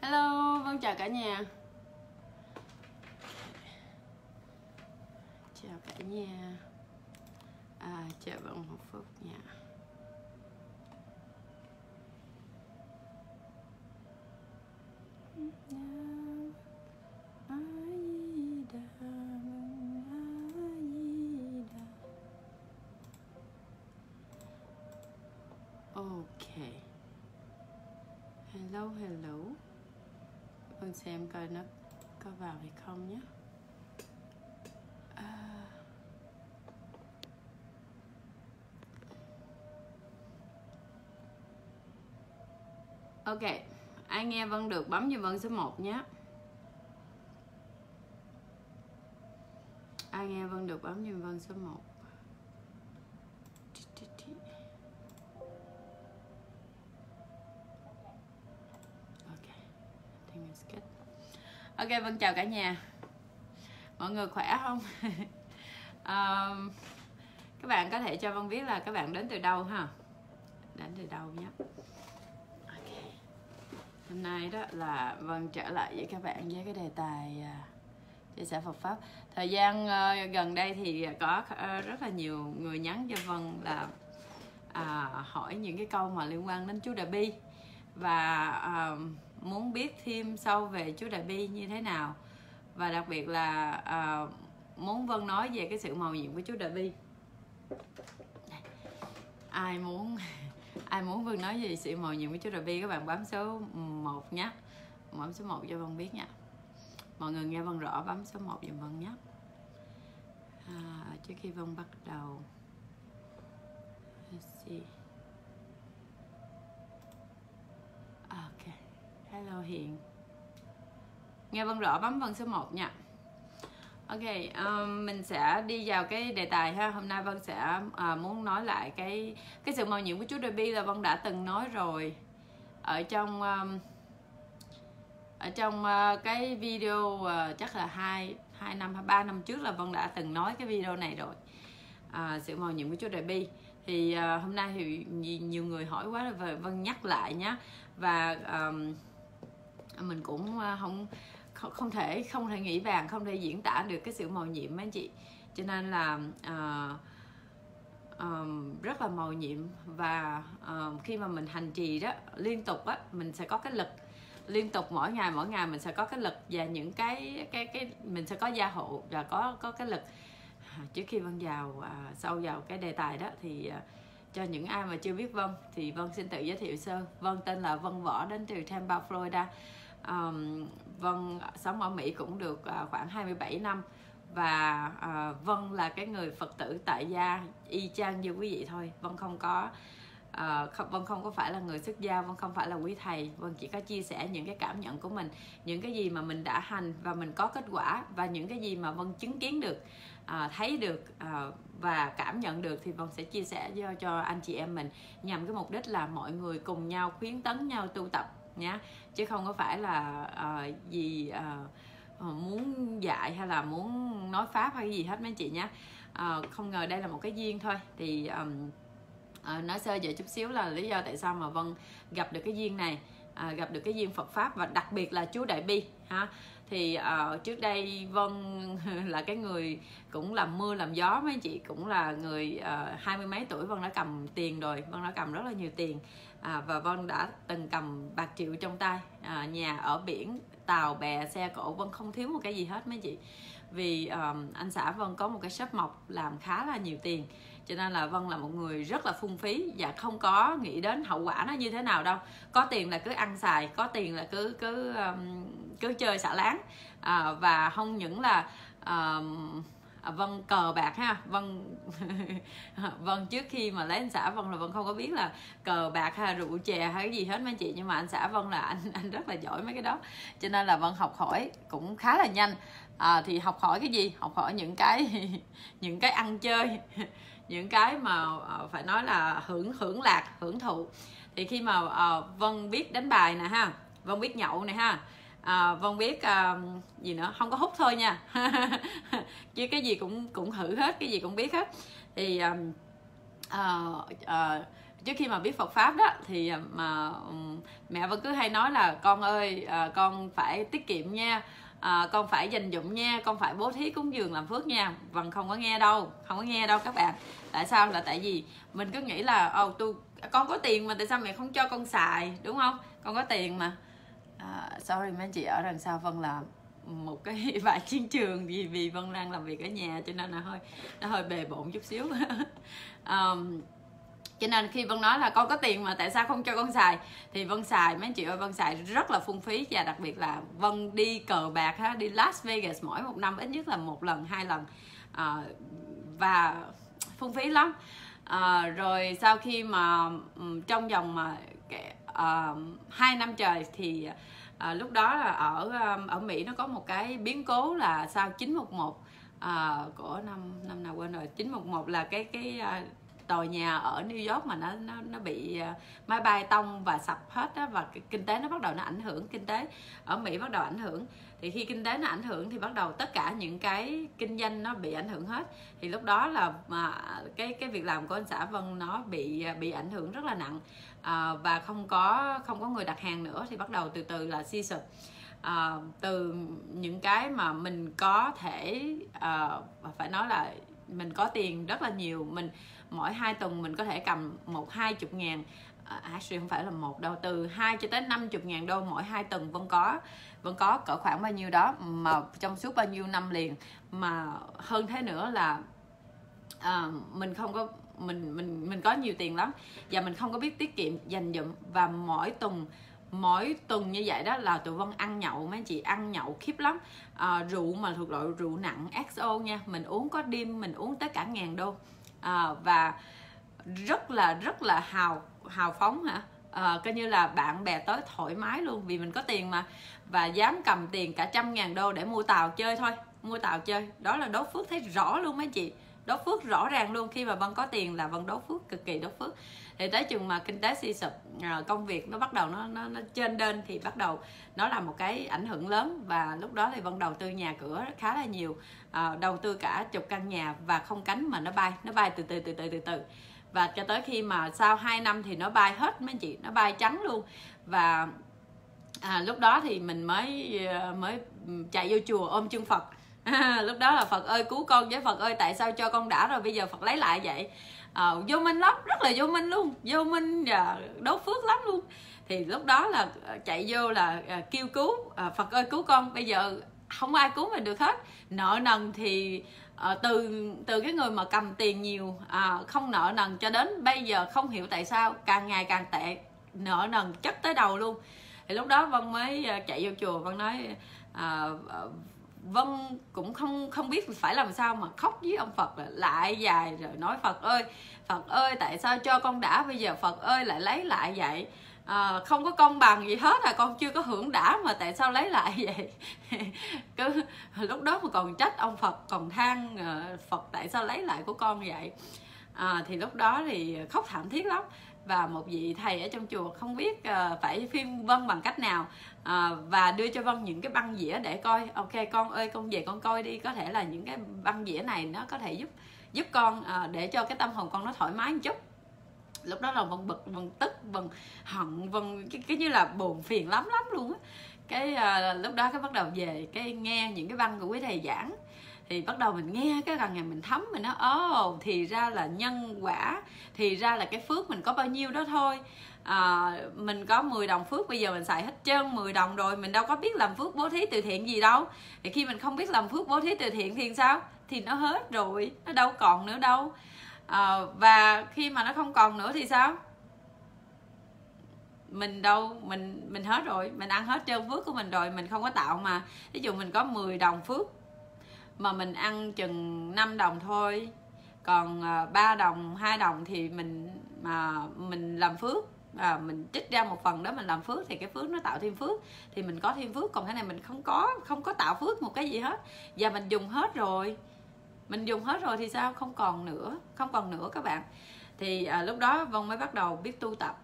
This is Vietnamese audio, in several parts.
hello vâng chào cả nhà. Chào cả nhà. À Chào bạn Hồng Phúc nha ok hello hello con xem coi nó có vào hay không nhé à ok ai nghe vân được bấm cho vân số 1 nhé. Ai nghe vân được bấm cho vân số 1 ok Vân chào cả nhà. Mọi người khỏe không? Um, các bạn có thể cho vân biết là các bạn đến từ đâu ha? Đến từ đâu nhé? Hôm nay đó là vân trở lại với các bạn với cái đề tài à, chia sẻ Phật pháp. Thời gian uh, gần đây thì có uh, rất là nhiều người nhắn cho vân là uh, hỏi những cái câu mà liên quan đến chú Đại Bi và uh, muốn biết thêm sâu về chú Đại Bi như thế nào. Và đặc biệt là uh, muốn Vân nói về cái sự màu nhiệm của chú Đại Bi. Ai muốn ai muốn Vương nói gì sự màu nhiệm với chú Đại các bạn bấm số 1 nhé. Bấm số 1 cho Vân biết nha. Mọi người nghe Vân rõ bấm số 1 giùm Vân nhé. À, trước khi Vân bắt đầu. Let's see. Ok. Hello Hiền. Nghe Vân rõ bấm Vân số 1 nha. Ok, um, mình sẽ đi vào cái đề tài ha. Hôm nay Vân sẽ uh, muốn nói lại cái cái sự màu nhiệm của chú Debbie là Vân đã từng nói rồi ở trong um, ở trong uh, cái video uh, chắc là hai hai năm hay ba năm trước là Vân đã từng nói cái video này rồi. Uh, sự màu nhiệm của chú Debbie. thì uh, hôm nay thì nhiều người hỏi quá rồi Vân nhắc lại nhé và um, mình cũng uh, không không thể không thể nghĩ vàng không thể diễn tả được cái sự màu nhiệm anh chị. Cho nên là uh, um, rất là màu nhiệm và uh, khi mà mình hành trì đó liên tục á mình sẽ có cái lực. Liên tục mỗi ngày mỗi ngày mình sẽ có cái lực và những cái cái cái mình sẽ có gia hộ và có có cái lực. Trước khi vân vào uh, sâu vào cái đề tài đó thì uh, cho những ai mà chưa biết Vân thì Vân xin tự giới thiệu sơ. Vân tên là Vân Võ đến từ Tampa, Florida um, Vân sống ở Mỹ cũng được uh, khoảng 27 năm. Và uh, Vân là cái người Phật tử tại gia y chang như quý vị thôi. Vân không có uh, không, Vân không có phải là người xuất gia Vân không phải là quý thầy. Vân chỉ có chia sẻ những cái cảm nhận của mình những cái gì mà mình đã hành và mình có kết quả và những cái gì mà Vân chứng kiến được uh, thấy được uh, và cảm nhận được thì Vân sẽ chia sẻ cho cho anh chị em mình nhằm cái mục đích là mọi người cùng nhau khuyến tấn nhau tu tập nhá. Chứ không có phải là uh, gì uh, muốn dạy hay là muốn nói pháp hay gì hết mấy chị nhé uh, không ngờ đây là một cái duyên thôi. Thì um, uh, nói sơ về chút xíu là lý do tại sao mà vân gặp được cái duyên này à, gặp được cái duyên Phật pháp và đặc biệt là chú Đại Bi ha. Thì uh, trước đây Vân là cái người cũng làm mưa làm gió mấy chị cũng là người hai mươi mấy tuổi Vân đã cầm tiền rồi. Vân đã cầm rất là nhiều tiền à, và Vân đã từng cầm bạc triệu trong tay. À, nhà ở biển tàu bè xe cộ Vân không thiếu một cái gì hết mấy chị. Vì um, anh xã Vân có một cái shop mộc làm khá là nhiều tiền cho nên là Vân là một người rất là phung phí và không có nghĩ đến hậu quả nó như thế nào đâu. Có tiền là cứ ăn xài có tiền là cứ cứ um, cứ chơi xả láng. À, và không những là um, à, vân cờ bạc ha. Vân vân trước khi mà lấy anh xã vân là vân không có biết là cờ bạc hay rượu chè hay cái gì hết mấy chị nhưng mà anh xã vân là anh anh rất là giỏi mấy cái đó. Cho nên là vân học hỏi cũng khá là nhanh. À, thì học hỏi cái gì? Học hỏi những cái những cái ăn chơi những cái mà à, phải nói là hưởng hưởng lạc hưởng thụ. Thì khi mà uh, vân biết đánh bài nè ha vân biết nhậu này ha à, vân biết à, gì nữa? Không có hút thôi nha. Chứ cái gì cũng cũng thử hết cái gì cũng biết hết. Thì à, à, à, trước khi mà biết Phật pháp đó thì à, mà mẹ vẫn cứ hay nói là con ơi à, con phải tiết kiệm nha. À, con phải dành dụng nha. Con phải bố thí cúng dường làm phước nha. Vẫn không có nghe đâu không có nghe đâu các bạn. Tại sao? Là tại vì mình cứ nghĩ là ồ tôi con có tiền mà tại sao mẹ không cho con xài? Đúng không? Con có tiền mà à, sorry mấy anh chị ở đằng sau vân là một cái vài chiến trường vì vì vân đang làm việc ở nhà cho nên là hơi nó hơi bề bộn chút xíu. Um, cho nên khi vân nói là con có tiền mà tại sao không cho con xài? Thì vân xài mấy chị ơi vân xài rất là phung phí. Và đặc biệt là vân đi cờ bạc ha đi las vegas mỗi một năm ít nhất là một lần hai lần. À, và phung phí lắm. À, rồi sau khi mà trong vòng mà uh, hai năm trời thì uh, lúc đó là ở ở Mỹ nó có một cái biến cố là sau 911 uh, của năm năm nào quên rồi 911 là cái cái uh, tòa nhà ở New York mà nó nó nó bị uh, máy bay tông và sập hết á và kinh tế nó bắt đầu nó ảnh hưởng kinh tế ở Mỹ bắt đầu ảnh hưởng. Thì khi kinh tế nó ảnh hưởng thì bắt đầu tất cả những cái kinh doanh nó bị ảnh hưởng hết. Thì lúc đó là mà cái cái việc làm của anh xã Vân nó bị bị ảnh hưởng rất là nặng à, và không có không có người đặt hàng nữa thì bắt đầu từ từ là suy sụp à, từ những cái mà mình có thể à, phải nói là mình có tiền rất là nhiều mình mỗi hai tuần mình có thể cầm một hai chục ngàn à, actually không phải là một đâu từ hai cho tới 50 ngàn đô mỗi hai tuần vẫn có vẫn có cỡ khoảng bao nhiêu đó mà trong suốt bao nhiêu năm liền. Mà hơn thế nữa là à, mình không có mình mình mình có nhiều tiền lắm và mình không có biết tiết kiệm dành dụm. Và mỗi tuần mỗi tuần như vậy đó là tụi vân ăn nhậu mấy chị ăn nhậu khiếp lắm. À, rượu mà thuộc loại rượu nặng xo nha mình uống có đêm mình uống tới cả ngàn đô. À, và rất là rất là hào hào phóng hả? À, coi như là bạn bè tới thoải mái luôn vì mình có tiền mà. Và dám cầm tiền cả trăm ngàn đô để mua tàu chơi thôi mua tàu chơi. Đó là đốt phước thấy rõ luôn mấy chị đốt phước rõ ràng luôn. Khi mà vân có tiền là vân đốt phước cực kỳ đốt phước. Thì tới chừng mà kinh tế suy sụp à, công việc nó bắt đầu nó nó, nó trên đên thì bắt đầu nó là một cái ảnh hưởng lớn. Và lúc đó thì vân đầu tư nhà cửa khá là nhiều à, đầu tư cả chục căn nhà và không cánh mà nó bay nó bay từ từ từ từ từ từ. Và cho tới khi mà sau 2 năm thì nó bay hết mấy chị nó bay trắng luôn. Và à, lúc đó thì mình mới ờ, mới chạy vô chùa ôm chân Phật à, lúc đó là Phật ơi cứu con với Phật ơi tại sao cho con đã rồi bây giờ Phật lấy lại vậy? À, vô minh lắm rất là vô minh luôn vô minh và đố phước lắm luôn. Thì lúc đó là ờ, chạy vô là à, kêu cứu à, Phật ơi cứu con bây giờ không ai cứu mình được hết. Nợ nần thì à, từ từ cái người mà cầm tiền nhiều à, không nợ nần cho đến bây giờ không hiểu tại sao càng ngày càng tệ nợ nần chất tới đầu luôn. Thì lúc đó vân mới chạy vô chùa vân nói à, vân cũng không không biết phải làm sao mà khóc với ông phật lại dài rồi nói phật ơi phật ơi tại sao cho con đã bây giờ phật ơi lại lấy lại vậy? À, không có công bằng gì hết à con chưa có hưởng đã mà tại sao lấy lại vậy? Cứ lúc đó mà còn trách ông phật còn than ờ, phật tại sao lấy lại của con vậy? À, thì lúc đó thì khóc thảm thiết lắm và một vị thầy ở trong chùa không biết uh, phải phim vân bằng cách nào uh, và đưa cho vân những cái băng dĩa để coi. Ok con ơi con về con coi đi có thể là những cái băng dĩa này nó có thể giúp giúp con uh, để cho cái tâm hồn con nó thoải mái một chút. Lúc đó là vân bực vân tức vân hận vân cái, cái như là buồn phiền lắm lắm luôn á. Cái uh, lúc đó cái bắt đầu về cái nghe những cái băng của quý thầy giảng thì bắt đầu mình nghe cái gần ngày mình thấm mình nói ồ oh, thì ra là nhân quả thì ra là cái phước mình có bao nhiêu đó thôi. À, mình có 10 đồng phước bây giờ mình xài hết trơn 10 đồng rồi mình đâu có biết làm phước bố thí từ thiện gì đâu. Thì khi mình không biết làm phước bố thí từ thiện thì sao? Thì nó hết rồi nó đâu còn nữa đâu. À, và khi mà nó không còn nữa thì sao? Mình đâu mình mình hết rồi mình ăn hết trơn phước của mình rồi mình không có tạo mà. Ví dụ mình có 10 đồng phước mà mình ăn chừng 5 đồng thôi. Còn à, 3 đồng 2 đồng thì mình mà mình làm phước. À, mình trích ra một phần đó mình làm phước thì cái phước nó tạo thêm phước. Thì mình có thêm phước còn cái này mình không có không có tạo phước một cái gì hết. Và mình dùng hết rồi. Mình dùng hết rồi thì sao? Không còn nữa không còn nữa các bạn. Thì à, lúc đó vân mới bắt đầu biết tu tập.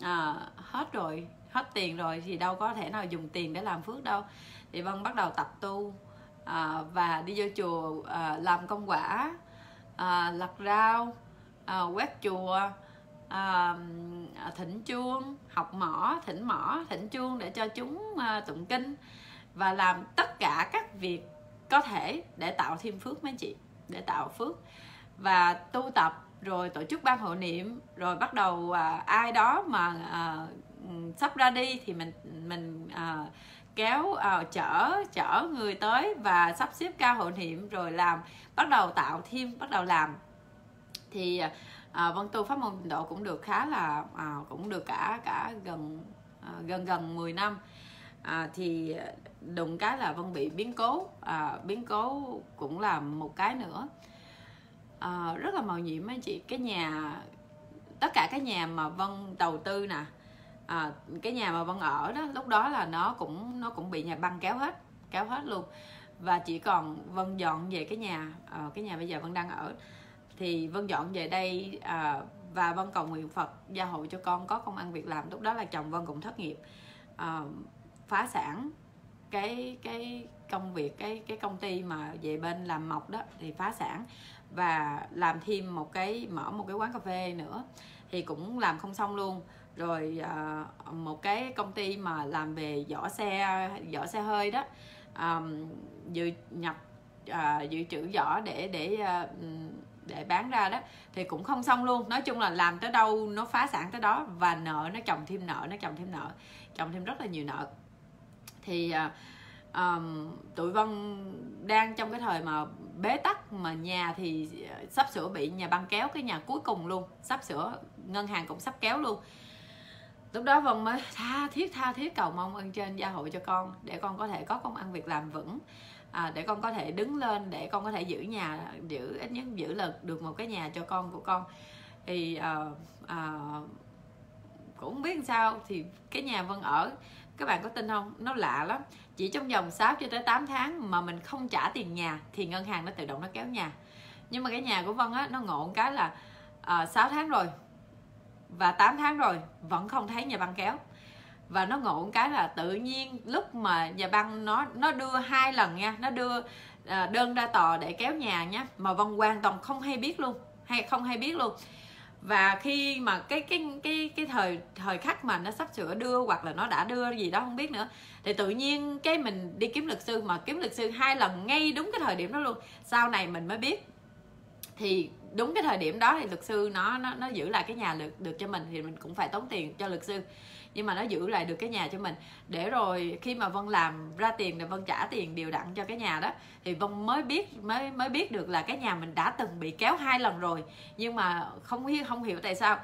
À, hết rồi hết tiền rồi thì đâu có thể nào dùng tiền để làm phước đâu. Thì vân bắt đầu tập tu à, và đi vô chùa à, làm công quả à, lặt rau à, quét chùa à, à, thỉnh chuông học mỏ thỉnh mỏ thỉnh chuông để cho chúng à, tụng kinh và làm tất cả các việc có thể để tạo thêm phước mấy chị để tạo phước. Và tu tập rồi tổ chức ban hộ niệm rồi bắt đầu à, ai đó mà à, ừ, sắp ra đi thì mình mình à, kéo à, chở chở người tới và sắp xếp ca hội niệm rồi làm bắt đầu tạo thêm bắt đầu làm. Thì à, vân tu pháp môn độ cũng được khá là à, cũng được cả cả gần à, gần gần 10 năm. À, thì đụng cái là vân bị biến cố à, biến cố cũng là một cái nữa. À, rất là màu nhiệm anh chị. Cái nhà tất cả cái nhà mà vân đầu tư nè à, cái nhà mà vân ở đó lúc đó là nó cũng nó cũng bị nhà băng kéo hết kéo hết luôn. Và chỉ còn vân dọn về cái nhà à, cái nhà bây giờ vân đang ở. Thì vân dọn về đây à, và vân cầu nguyện phật gia hộ cho con có công ăn việc làm. Lúc đó là chồng vân cũng thất nghiệp. À, phá sản cái cái công việc cái cái công ty mà về bên làm mộc đó thì phá sản và làm thêm một cái mở một cái quán cà phê nữa. Thì cũng làm không xong luôn rồi à, một cái công ty mà làm về vỏ xe vỏ xe hơi đó à, dự nhập à, dự trữ vỏ để để à, để bán ra đó thì cũng không xong luôn. Nói chung là làm tới đâu nó phá sản tới đó và nợ nó chồng thêm nợ nó chồng thêm nợ chồng thêm rất là nhiều nợ. Thì um, tụi vân đang trong cái thời mà bế tắc mà nhà thì à, sắp sửa bị nhà băng kéo cái nhà cuối cùng luôn sắp sửa ngân hàng cũng sắp kéo luôn lúc đó vân mới tha thiết tha thiết cầu mong ơn trên gia hộ cho con để con có thể có công ăn việc làm vững. À, để con có thể đứng lên để con có thể giữ nhà giữ ít nhất giữ lực được một cái nhà cho con của con. Thì uh, uh, cũng không biết sao thì cái nhà vân ở các bạn có tin không? Nó lạ lắm. Chỉ trong vòng 6 cho tới 8 tháng mà mình không trả tiền nhà thì ngân hàng nó tự động nó kéo nhà. Nhưng mà cái nhà của Vân á nó ngộ một cái là ờ, uh, 6 tháng rồi và 8 tháng rồi, vẫn không thấy nhà băng kéo. Và nó ngộ một cái là tự nhiên lúc mà nhà băng nó nó đưa hai lần nha, nó đưa à, đơn ra tòa để kéo nhà nhé mà Vân hoàn toàn không hay biết luôn, hay không hay biết luôn. Và khi mà cái cái cái cái thời thời khắc mà nó sắp sửa đưa hoặc là nó đã đưa gì đó không biết nữa, thì tự nhiên cái mình đi kiếm luật sư, mà kiếm luật sư hai lần ngay đúng cái thời điểm đó luôn. Sau này mình mới biết. Thì đúng cái thời điểm đó thì luật sư nó nó nó giữ lại cái nhà được được cho mình thì mình cũng phải tốn tiền cho luật sư. Nhưng mà nó giữ lại được cái nhà cho mình. Để rồi khi mà vân làm ra tiền thì vân trả tiền đều đặn cho cái nhà đó thì vân mới biết mới mới biết được là cái nhà mình đã từng bị kéo hai lần rồi. Nhưng mà không hiểu không hiểu tại sao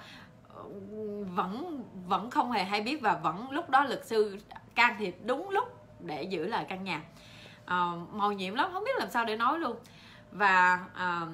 vẫn vẫn không hề hay biết và vẫn lúc đó luật sư can thiệp đúng lúc để giữ lại căn nhà. Uh, màu nhiệm lắm không biết làm sao để nói luôn. Và uh,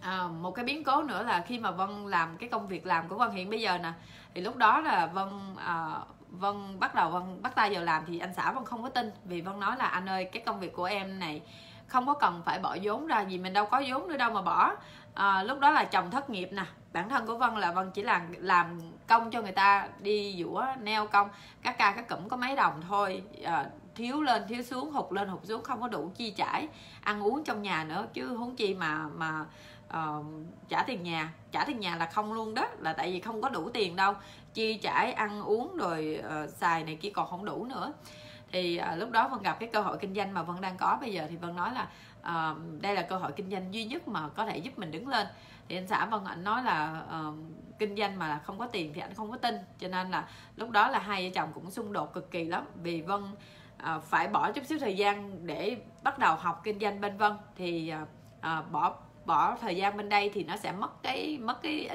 à, một cái biến cố nữa là khi mà vân làm cái công việc làm của vân hiện bây giờ nè thì lúc đó là vân à, vân bắt đầu vân bắt tay vào làm thì anh xã vân không có tin vì vân nói là anh ơi cái công việc của em này không có cần phải bỏ vốn ra vì mình đâu có vốn nữa đâu mà bỏ. À, lúc đó là chồng thất nghiệp nè bản thân của vân là vân chỉ làm làm công cho người ta đi dũa neo công các ca các cụm có mấy đồng thôi à, thiếu lên thiếu xuống hụt lên hụt xuống không có đủ chi trải ăn uống trong nhà nữa chứ huống chi mà mà uh, trả tiền nhà. Trả tiền nhà là không luôn đó là tại vì không có đủ tiền đâu. Chi trả ăn uống rồi uh, xài này kia còn không đủ nữa. Thì uh, lúc đó vân gặp cái cơ hội kinh doanh mà vân đang có. Bây giờ thì vân nói là uh, đây là cơ hội kinh doanh duy nhất mà có thể giúp mình đứng lên. Thì anh xã vân anh nói là uh, kinh doanh mà không có tiền thì anh không có tin. Cho nên là lúc đó là hai vợ chồng cũng xung đột cực kỳ lắm. Vì vân uh, phải bỏ chút xíu thời gian để bắt đầu học kinh doanh bên vân. Thì uh, uh, bỏ bỏ thời gian bên đây thì nó sẽ mất cái mất cái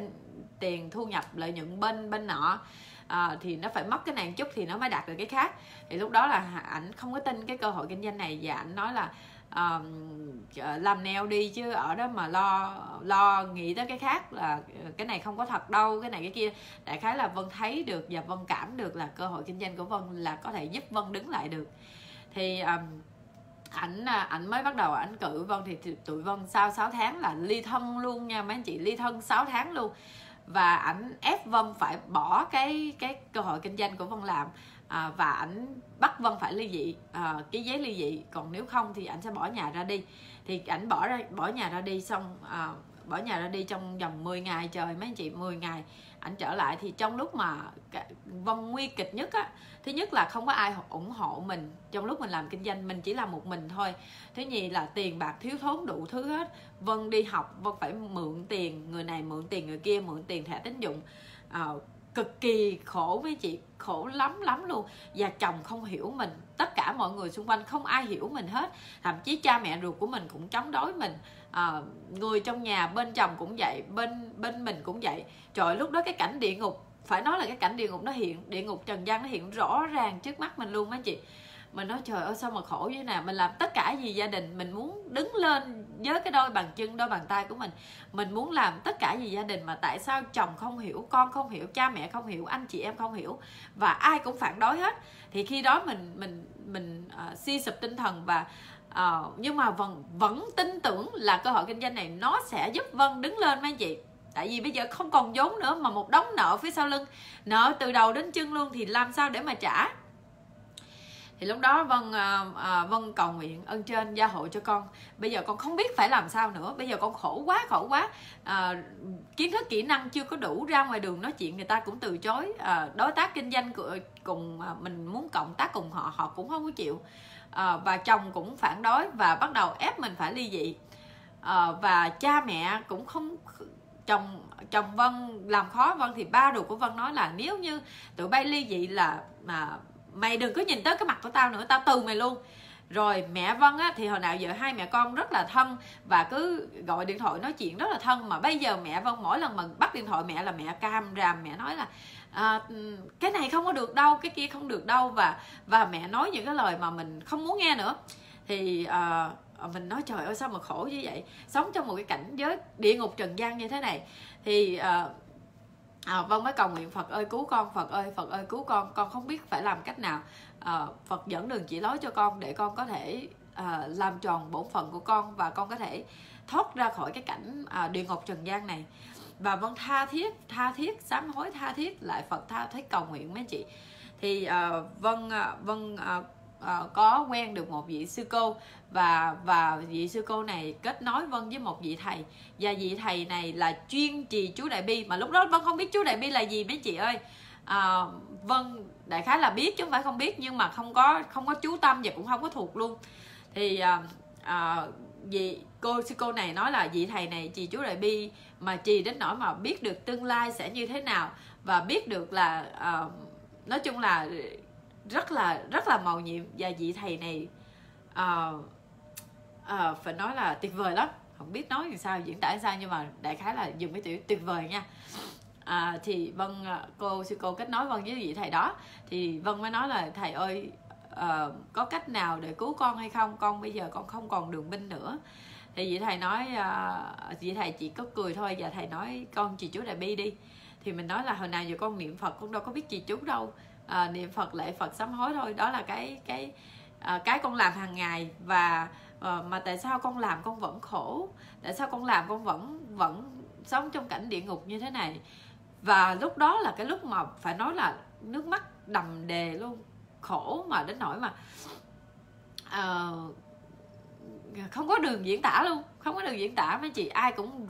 tiền thu nhập lợi nhuận bên bên nọ. À, thì nó phải mất cái này một chút thì nó mới đạt được cái khác. Thì lúc đó là ảnh không có tin cái cơ hội kinh doanh này và ảnh nói là uh, làm neo đi chứ ở đó mà lo lo nghĩ tới cái khác là ờ, cái này không có thật đâu cái này cái kia. Đại khái là vân thấy được và vân cảm được là cơ hội kinh doanh của vân là có thể giúp vân đứng lại được. Thì um, ảnh à, ảnh mới bắt đầu ảnh cử vân thì tụi vân sau 6 tháng là ly thân luôn nha mấy anh chị ly thân 6 tháng luôn. Và ảnh ép vân phải bỏ cái cái cơ hội kinh doanh của vân làm. À, và ảnh bắt vân phải ly dị à, cái giấy ly dị. Còn nếu không thì ảnh sẽ bỏ nhà ra đi. Thì ảnh bỏ ra bỏ nhà ra đi xong à, bỏ nhà ra đi trong vòng 10 ngày trời mấy anh chị 10 ngày ảnh trở lại. Thì trong lúc mà vân nguy kịch nhất á thứ nhất là không có ai ủng hộ mình trong lúc mình làm kinh doanh mình chỉ làm một mình thôi. Thứ nhì là tiền bạc thiếu thốn đủ thứ hết. Vân đi học vân phải mượn tiền người này mượn tiền người kia mượn tiền thẻ tín dụng. À, cực kỳ khổ với chị khổ lắm lắm luôn. Và chồng không hiểu mình. Tất cả mọi người xung quanh không ai hiểu mình hết. Thậm chí cha mẹ ruột của mình cũng chống đối mình. À, người trong nhà bên chồng cũng vậy bên bên mình cũng vậy. Trời lúc đó cái cảnh địa ngục phải nói là cái cảnh địa ngục nó hiện địa ngục trần gian nó hiện rõ ràng trước mắt mình luôn mấy chị. Mình nói trời ơi sao mà khổ như nào mình làm tất cả gì gia đình mình muốn đứng lên với cái đôi bàn chân đôi bàn tay của mình. Mình muốn làm tất cả gì gia đình mà tại sao chồng không hiểu con không hiểu cha mẹ không hiểu anh chị em không hiểu và ai cũng phản đối hết? Thì khi đó mình mình mình uh, suy sụp tinh thần và uh, nhưng mà vẫn vẫn tin tưởng là cơ hội kinh doanh này nó sẽ giúp vân đứng lên mấy anh chị tại vì bây giờ không còn vốn nữa mà một đống nợ phía sau lưng. Nợ từ đầu đến chân luôn thì làm sao để mà trả? Thì lúc đó vân à, à, vân cầu nguyện ơn trên gia hộ cho con. Bây giờ con không biết phải làm sao nữa. Bây giờ con khổ quá khổ quá. À, kiến thức kỹ năng chưa có đủ ra ngoài đường nói chuyện người ta cũng từ chối. À, đối tác kinh doanh của cùng à, mình muốn cộng tác cùng họ họ cũng không có chịu. À, và chồng cũng phản đối và bắt đầu ép mình phải ly dị. À, và cha mẹ cũng không chồng chồng vân làm khó vân thì ba ruột của vân nói là nếu như tụi bay ly dị là mà mày đừng có nhìn tới cái mặt của tao nữa tao từ mày luôn. Rồi mẹ vân á thì hồi nào giờ hai mẹ con rất là thân và cứ gọi điện thoại nói chuyện rất là thân mà bây giờ mẹ vân mỗi lần mà bắt điện thoại mẹ là mẹ cam ràm mẹ nói là à, ừ, cái này không có được đâu cái kia không được đâu. Và và mẹ nói những cái lời mà mình không muốn nghe nữa. Thì uh, Ờ, mình nói trời ơi sao mà khổ như vậy? Sống trong một cái cảnh giới địa ngục trần gian như thế này. Thì à, à, vâng mới cầu nguyện phật ơi cứu con phật ơi phật ơi cứu con con không biết phải làm cách nào. À, phật dẫn đường chỉ lối cho con để con có thể à, làm tròn bổn phận của con và con có thể thoát ra khỏi cái cảnh à, địa ngục trần gian này. Và vâng tha thiết tha thiết sám hối tha thiết lại phật tha thiết cầu nguyện mấy chị. Thì uh, vâng uh, vâng uh, uh, có quen được một vị sư cô và và vị sư cô này kết nối vân với một vị thầy. Và vị thầy này là chuyên trì chú đại bi mà lúc đó vân không biết chú đại bi là gì mấy chị ơi. À, vân đại khái là biết chứ không phải không biết nhưng mà không có không có chú tâm và cũng không có thuộc luôn. Thì à, à, vị cô sư cô này nói là vị thầy này trì chú đại bi mà trì đến nỗi mà biết được tương lai sẽ như thế nào và biết được là à, nói chung là rất là rất là màu nhiệm và vị thầy này uh, uh, phải nói là tuyệt vời lắm. Không biết nói làm sao diễn tả sao nhưng mà đại khái là dùng cái từ tuyệt vời nha. À, thì vân ờ, cô sư cô kết nối vân với vị thầy đó. Thì vân mới nói là thầy ơi uh, có cách nào để cứu con hay không? Con bây giờ con không còn đường binh nữa. Thì vị thầy nói uh, vị thầy chỉ có cười thôi và thầy nói con chị chú đại bi đi. Thì mình nói là hồi nào giờ con niệm phật con đâu có biết chị chú đâu à, niệm phật lễ phật sám hối thôi. Đó là cái cái à, cái con làm hàng ngày. Và à, mà tại sao con làm con vẫn khổ? Tại sao con làm con vẫn vẫn sống trong cảnh địa ngục như thế này? Và lúc đó là cái lúc mà phải nói là nước mắt đầm đề luôn. Khổ mà đến nỗi mà uh, không có đường diễn tả luôn. Không có đường diễn tả mấy chị. Ai cũng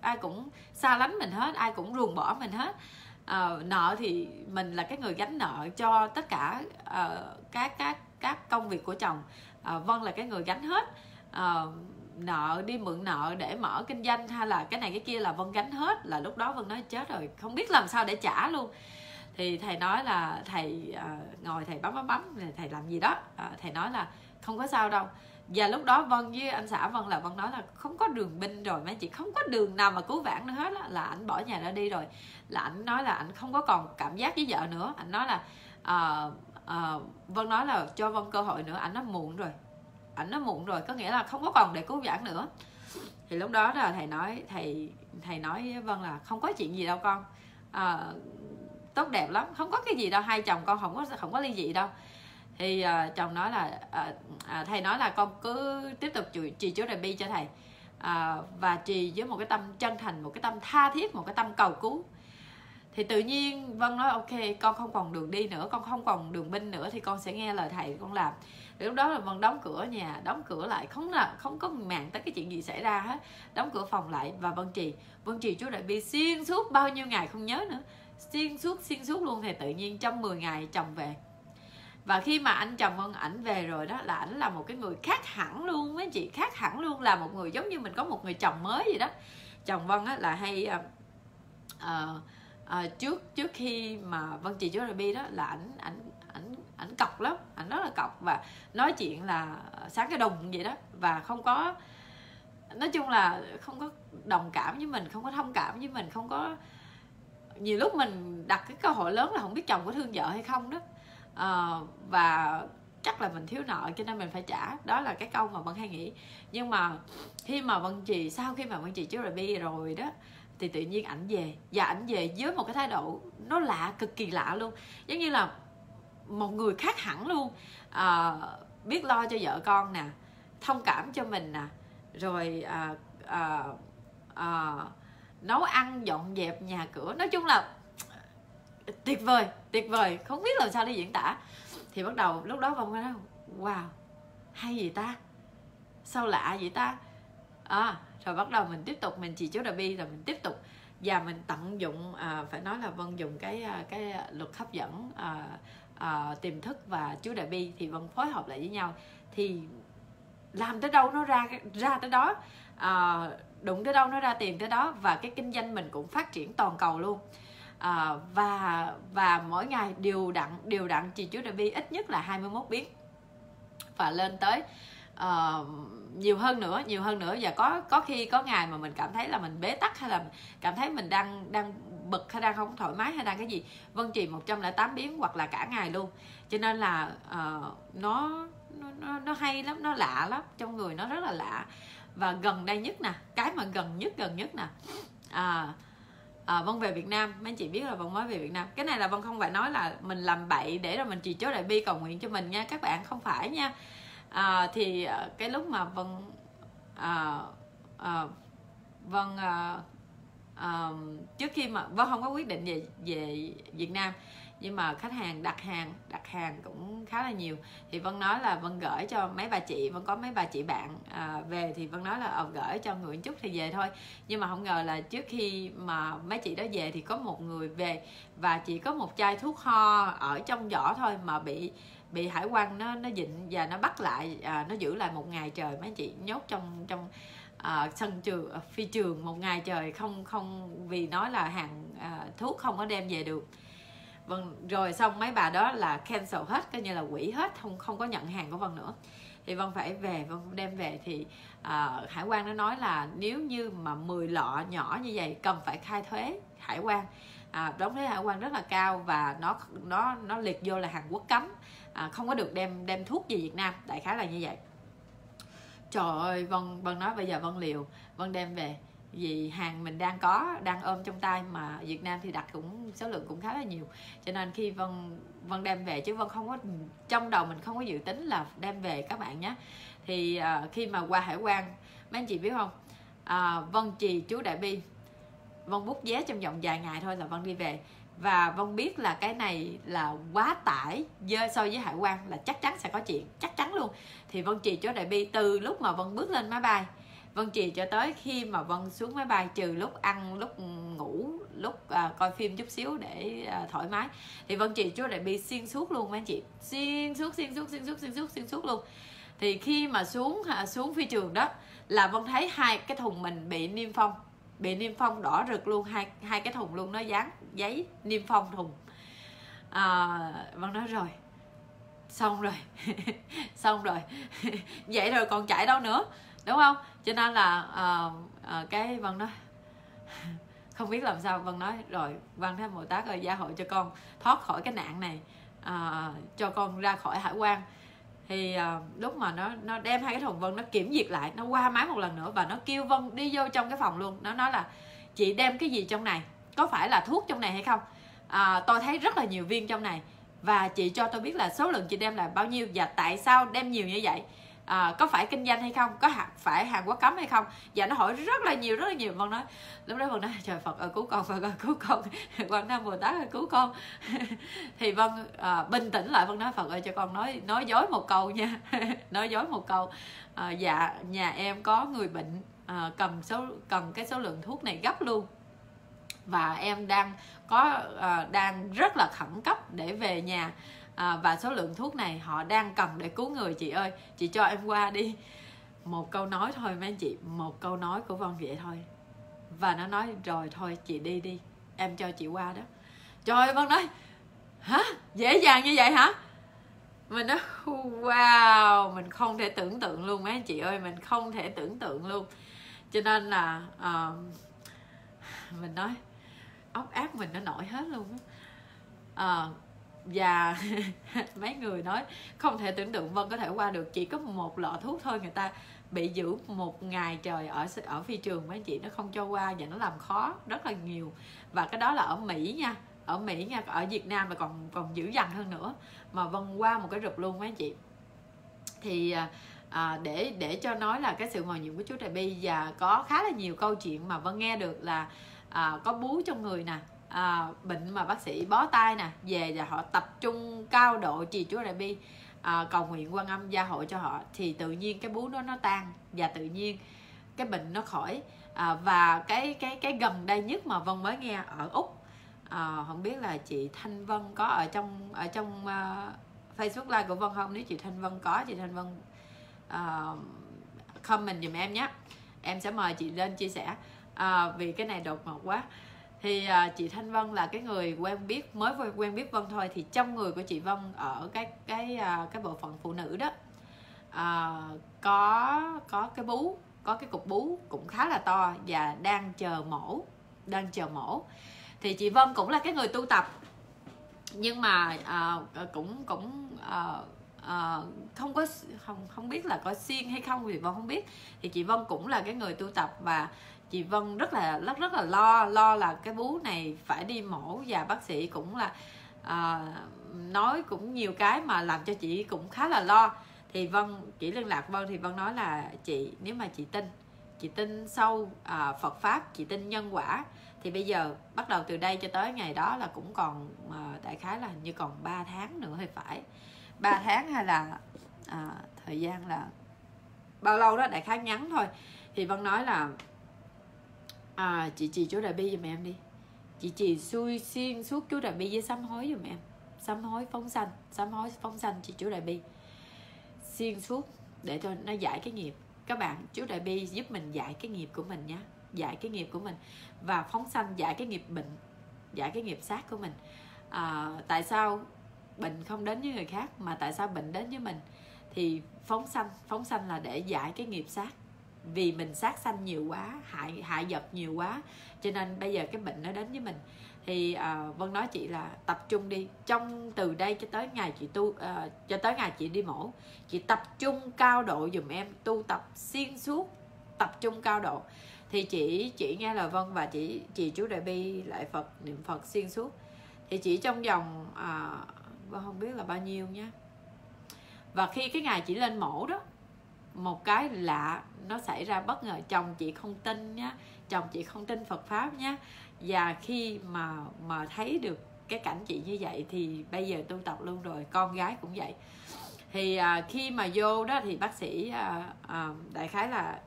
ai cũng xa lánh mình hết ai cũng ruồng bỏ mình hết uh, nợ thì mình là cái người gánh nợ cho tất cả uh, các các các công việc của chồng. Uh, vân là cái người gánh hết. Uh, nợ đi mượn nợ để mở kinh doanh hay là cái này cái kia là vân gánh hết là lúc đó vân nói chết rồi không biết làm sao để trả luôn. Thì thầy nói là thầy uh, ngồi thầy bấm bấm bấm thầy làm gì đó. Uh, thầy nói là không có sao đâu và lúc đó vân với anh xã vân là vân nói là không có đường binh rồi mấy chị không có đường nào mà cứu vãn nữa hết là, là ảnh bỏ nhà ra đi rồi. Là ảnh nói là ảnh không có còn cảm giác với vợ nữa. Ảnh nói là uh, uh, vân nói là cho vân cơ hội nữa. Ảnh nói muộn rồi. Ảnh nói muộn rồi có nghĩa là không có còn để cứu vãn nữa. Thì lúc đó là thầy nói thầy thầy nói với vân là không có chuyện gì đâu con. Uh, tốt đẹp lắm. Không có cái gì đâu. Hai chồng con không có không có ly dị đâu thì uh, chồng nói là uh, uh, thầy nói là con cứ tiếp tục trì, trì chúa đại bi cho thầy. Uh, và trì với một cái tâm chân thành một cái tâm tha thiết một cái tâm cầu cứu. Thì tự nhiên vân nói ok con không còn đường đi nữa con không còn đường binh nữa thì con sẽ nghe lời thầy con làm. Thì lúc đó là vân đóng cửa nhà đóng cửa lại không là không có màng tới cái chuyện gì xảy ra hết. Đóng cửa phòng lại và vân trì vân trì chú đại bi xuyên suốt bao nhiêu ngày không nhớ nữa. Xuyên suốt xuyên suốt luôn thì tự nhiên trong 10 ngày chồng về và khi mà anh chồng vân ảnh về rồi đó là ảnh là một cái người khác hẳn luôn mấy chị khác hẳn luôn là một người giống như mình có một người chồng mới vậy đó. Chồng vân á là hay uh, uh, uh, trước trước khi mà vân chị chú bi đó là ảnh ảnh ảnh ảnh cọc lắm ảnh rất là cọc và nói chuyện là sáng cái đồng vậy đó. Và không có nói chung là không có đồng cảm với mình không có thông cảm với mình không có nhiều lúc mình đặt cái cơ hội lớn là không biết chồng có thương vợ hay không đó uh, và chắc là mình thiếu nợ cho nên mình phải trả. Đó là cái câu mà vân hay nghĩ. Nhưng mà khi mà vân chị sau khi mà vân chị trước rồi bi rồi đó thì tự nhiên ảnh về. Và ảnh về với một cái thái độ nó lạ cực kỳ lạ luôn. Giống như là một người khác hẳn luôn. À, biết lo cho vợ con nè thông cảm cho mình nè rồi à, à, à, nấu ăn dọn dẹp nhà cửa. Nói chung là tuyệt vời tuyệt vời. Không biết làm sao để diễn tả. Thì bắt đầu lúc đó vân nói wow hay gì ta? Sao lạ vậy ta? À, rồi bắt đầu mình tiếp tục mình chỉ chú đà bi rồi mình tiếp tục. Và mình tận dụng à, phải nói là vân dùng cái à, cái luật hấp dẫn à, à, tiềm thức và chú đại bi thì vân phối hợp lại với nhau. Thì làm tới đâu nó ra ra tới đó à, đụng tới đâu nó ra tiền tới đó và cái kinh doanh mình cũng phát triển toàn cầu luôn à, và và mỗi ngày đều đặn đều đặn. Chị chú đại bi ít nhất là 21 biến. Và lên tới uh, nhiều hơn nữa nhiều hơn nữa. Và có có khi có ngày mà mình cảm thấy là mình bế tắc hay là cảm thấy mình đang đang bực hay đang không thoải mái hay đang cái gì. Vân trì 108 biến hoặc là cả ngày luôn. Cho nên là uh, nó nó nó hay lắm nó lạ lắm. Trong người nó rất là lạ. Và gần đây nhất nè cái mà gần nhất gần nhất nè à, à, vân về Việt Nam. Mấy anh chị biết là vân mới về Việt Nam. Cái này là vân không phải nói là mình làm bậy để rồi mình trì chối đại bi cầu nguyện cho mình nha. Các bạn không phải nha. À, thì ờ, cái lúc mà vân à, à, vân à, à, trước khi mà vân không có quyết định về về Việt Nam nhưng mà khách hàng đặt hàng đặt hàng cũng khá là nhiều. Thì vân nói là vân gửi cho mấy bà chị vân có mấy bà chị bạn à, về thì vân nói là ờ, gửi cho người chút thì về thôi. Nhưng mà không ngờ là trước khi mà mấy chị đó về thì có một người về và chỉ có một chai thuốc ho ở trong vỏ thôi mà bị bị hải quan nó nó dịnh và nó bắt lại à, nó giữ lại một ngày trời. Mấy chị nhốt trong trong à, sân trường phi trường một ngày trời không không vì nói là hàng à, thuốc không có đem về được vâng rồi xong mấy bà đó là cancel hết coi như là quỷ hết không không có nhận hàng của vân nữa. Thì vân phải về vân đem về thì uh, hải quan nó nói là nếu như mà 10 lọ nhỏ như vậy cần phải khai thuế hải quan à, đóng thuế hải quan rất là cao và nó nó nó liệt vô là Hàn Quốc cấm. À, không có được đem đem thuốc về Việt Nam đại khái là như vậy. Trời ơi vân vân nói bây giờ vân liều vân đem về vì hàng mình đang có đang ôm trong tay mà Việt Nam thì đặt cũng số lượng cũng khá là nhiều. Cho nên khi Vân Vân đem về chứ Vân không có trong đầu mình không có dự tính là đem về các bạn nhé. Thì uh, khi mà qua hải quan mấy anh chị biết không? Uh, Vân trì chú Đại Bi. Vân bút vé trong vòng vài ngày thôi là Vân đi về. Và Vân biết là cái này là quá tải so với hải quan là chắc chắn sẽ có chuyện chắc chắn luôn. Thì Vân trì chú Đại Bi từ lúc mà Vân bước lên máy bay Vân Trì cho tới khi mà Vân xuống máy bay trừ lúc ăn lúc ngủ lúc à, coi phim chút xíu để à, thoải mái thì Vân Trì chú lại bị xuyên suốt luôn mấy anh chị. Xuyên suốt xuyên suốt xuyên suốt xuyên suốt xuyên suốt luôn. Thì khi mà xuống à, xuống phi trường đó là Vân thấy hai cái thùng mình bị niêm phong bị niêm phong đỏ rực luôn hai hai cái thùng luôn nó dán giấy niêm phong thùng. À, Vân nói rồi xong rồi xong rồi vậy rồi còn chạy đâu nữa? Đúng không? Cho nên là uh, uh, cái vân nói không biết làm sao vân nói rồi vân thế bồ tát ơi gia hội cho con thoát khỏi cái nạn này uh, cho con ra khỏi hải quan. Thì uh, lúc mà nó nó đem hai cái thùng vân nó kiểm duyệt lại nó qua máy một lần nữa và nó kêu vân đi vô trong cái phòng luôn. Nó nói là chị đem cái gì trong này? Có phải là thuốc trong này hay không? À, tôi thấy rất là nhiều viên trong này và chị cho tôi biết là số lượng chị đem là bao nhiêu và tại sao đem nhiều như vậy? À, có phải kinh doanh hay không? Có hạt phải hàng quốc cấm hay không? Và nó hỏi rất là nhiều rất là nhiều. Vân nói lúc đó vân nói trời phật ơi cứu con phật ơi cứu con. Quan nam bồ tát ơi cứu con. Thì vân à, bình tĩnh lại vân nói phật ơi cho con nói nói dối một câu nha. Nói dối một câu. À, dạ nhà em có người bệnh à, cầm số cầm cái số lượng thuốc này gấp luôn. Và em đang có à, đang rất là khẩn cấp để về nhà à, và số lượng thuốc này họ đang cần để cứu người chị ơi. Chị cho em qua đi. Một câu nói thôi mấy anh chị. Một câu nói của vân vậy thôi. Và nó nói rồi thôi chị đi đi. Em cho chị qua đó. Trời vân nói hả? Dễ dàng như vậy hả? Mình nói wow! Mình không thể tưởng tượng luôn mấy anh chị ơi. Mình không thể tưởng tượng luôn. Cho nên là uh, mình nói ốc ác mình nó nổi hết luôn á. Uh, và dạ. mấy người nói không thể tưởng tượng vân có thể qua được chỉ có một lọ thuốc thôi người ta bị giữ một ngày trời ở ở phi trường mấy chị nó không cho qua và nó làm khó rất là nhiều. Và cái đó là ở mỹ nha ở mỹ nha ở việt nam là còn còn dữ dằn hơn nữa. Mà vân qua một cái rụp luôn mấy chị. Thì à, à, để để cho nói là cái sự màu nhiệm của chú trà bi và có khá là nhiều câu chuyện mà vân nghe được là à, có bú trong người nè à, bệnh mà bác sĩ bó tay nè về và họ tập trung cao độ trì chúa đại bi à, cầu nguyện quan âm gia hộ cho họ thì tự nhiên cái bú đó nó tan và tự nhiên cái bệnh nó khỏi. À, và cái cái cái gần đây nhất mà vân mới nghe ở úc à, không biết là chị thanh vân có ở trong ở trong uh, facebook live của vân không? Nếu chị thanh vân có chị thanh vân uh, comment giùm em nhé. Em sẽ mời chị lên chia sẻ. À, vì cái này đột ngột quá thì uh, chị Thanh Vân là cái người quen biết mới quen biết Vân thôi thì trong người của chị Vân ở cái cái uh, cái bộ phận phụ nữ đó uh, có có cái bú có cái cục bú cũng khá là to và đang chờ mổ đang chờ mổ. Thì chị Vân cũng là cái người tu tập nhưng mà uh, cũng cũng uh, uh, không có không không biết là có xiên hay không thì Vân không biết. Thì chị Vân cũng là cái người tu tập và chị Vân rất là rất rất là lo lo là cái bú này phải đi mổ và bác sĩ cũng là à, nói cũng nhiều cái mà làm cho chị cũng khá là lo. Thì Vân chỉ liên lạc Vân thì Vân nói là chị nếu mà chị tin chị tin sâu à, Phật pháp chị tin nhân quả thì bây giờ bắt đầu từ đây cho tới ngày đó là cũng còn à, đại khái là như còn 3 tháng nữa thì phải. 3 tháng hay là à, thời gian là bao lâu đó đại khái ngắn thôi. Thì Vân nói là à chị chị chú đại bi giùm em đi. Chị chị xui xuyên suốt chú đại bi với sám hối giùm em. Sám hối phóng sanh sám hối phóng sanh chị chú đại bi. Xuyên suốt để cho nó giải cái nghiệp. Các bạn chú đại bi giúp mình giải cái nghiệp của mình nhé giải cái nghiệp của mình. Và phóng sanh giải cái nghiệp bệnh giải cái nghiệp sát của mình. À, tại sao bệnh không đến với người khác mà tại sao bệnh đến với mình? Thì phóng sanh phóng sanh là để giải cái nghiệp sát vì mình sát sanh nhiều quá hại hại vật nhiều quá. Cho nên bây giờ cái bệnh nó đến với mình. Thì uh, vân nói chị là tập trung đi. Trong từ đây cho tới ngày chị tu uh, cho tới ngày chị đi mổ chị tập trung cao độ dùm em. Tu tập xuyên suốt tập trung cao độ. Thì chị chị nghe lời vân và chị chị chú đại bi lại phật niệm phật xuyên suốt. Thì chỉ trong vòng uh, vân không biết là bao nhiêu nhé và khi cái ngày chị lên mổ đó một cái lạ nó xảy ra bất ngờ chồng chị không tin nhá chồng chị không tin Phật pháp nhá. Và khi mà mà thấy được cái cảnh chị như vậy thì bây giờ tu tập luôn rồi con gái cũng vậy. Thì à, khi mà vô đó thì bác sĩ à, à, đại khái là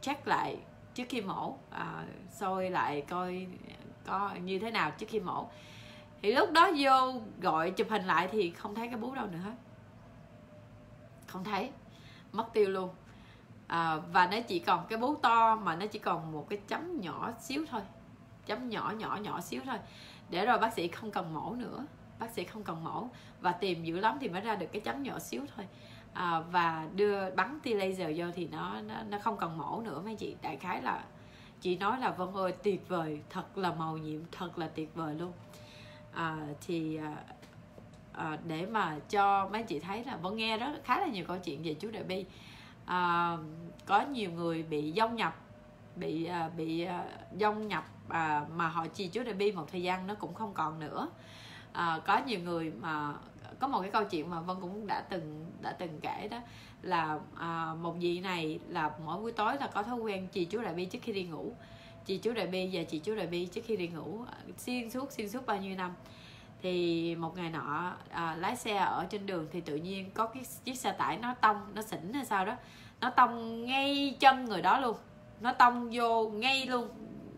check lại trước khi mổ à, soi lại coi có như thế nào trước khi mổ. Thì lúc đó vô gọi chụp hình lại thì không thấy cái bú đâu nữa hết. Không thấy mất tiêu luôn. À, và nó chỉ còn cái bú to mà nó chỉ còn một cái chấm nhỏ xíu thôi. Chấm nhỏ nhỏ nhỏ xíu thôi. Để rồi bác sĩ không cần mổ nữa. Bác sĩ không cần mổ. Và tìm dữ lắm thì mới ra được cái chấm nhỏ xíu thôi. À, và đưa bắn tia laser vô thì nó, nó nó không cần mổ nữa mấy chị. Đại khái là chị nói là vân ơi tuyệt vời. Thật là màu nhiệm thật là tuyệt vời luôn. À, thì à, à, để mà cho mấy chị thấy là vẫn nghe rất khá là nhiều câu chuyện về chú đại bi. À, có nhiều người bị dông nhập bị à, bị à, dông nhập à, mà họ trì chú đại bi một thời gian nó cũng không còn nữa. À, có nhiều người mà có một cái câu chuyện mà vân cũng đã từng đã từng kể đó là à, một vị này là mỗi buổi tối là có thói quen trì chú đại bi trước khi đi ngủ. Chị chú đại bi và chị chú đại bi trước khi đi ngủ xuyên suốt xuyên suốt bao nhiêu năm thì một ngày nọ à, lái xe ở trên đường thì tự nhiên có cái chiếc xe tải nó tông nó xỉn hay sao đó nó tông ngay chân người đó luôn. Nó tông vô ngay luôn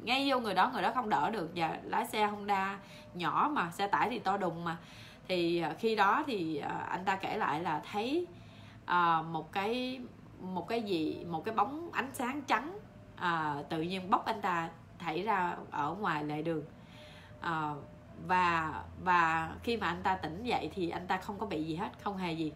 ngay vô người đó người đó không đỡ được. Và lái xe honda nhỏ mà xe tải thì to đùng mà. Thì à, khi đó thì à, anh ta kể lại là thấy à, một cái một cái gì một cái bóng ánh sáng trắng à, tự nhiên bóc anh ta thảy ra ở ngoài lề đường. À, và và khi mà anh ta tỉnh dậy thì anh ta không có bị gì hết không hề gì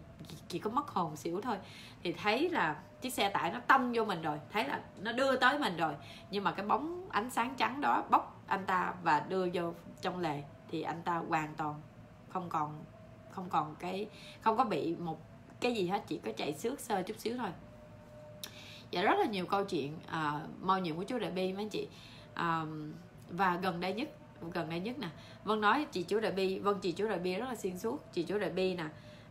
chỉ có mất hồn xỉu thôi. Thì thấy là chiếc xe tải nó tông vô mình rồi thấy là nó đưa tới mình rồi. Nhưng mà cái bóng ánh sáng trắng đó bóc anh ta và đưa vô trong lề thì anh ta hoàn toàn không còn không còn cái không có bị một cái gì hết chỉ có chạy xước sơ chút xíu thôi. Và rất là nhiều câu chuyện à, uh, mau nhiệm của chú đại bi mấy anh chị. Uh, và gần đây nhất gần đây nhất nè. Vân nói chị chú đại bi vân chị chú đại bi rất là xuyên suốt. Chị chú đại bi nè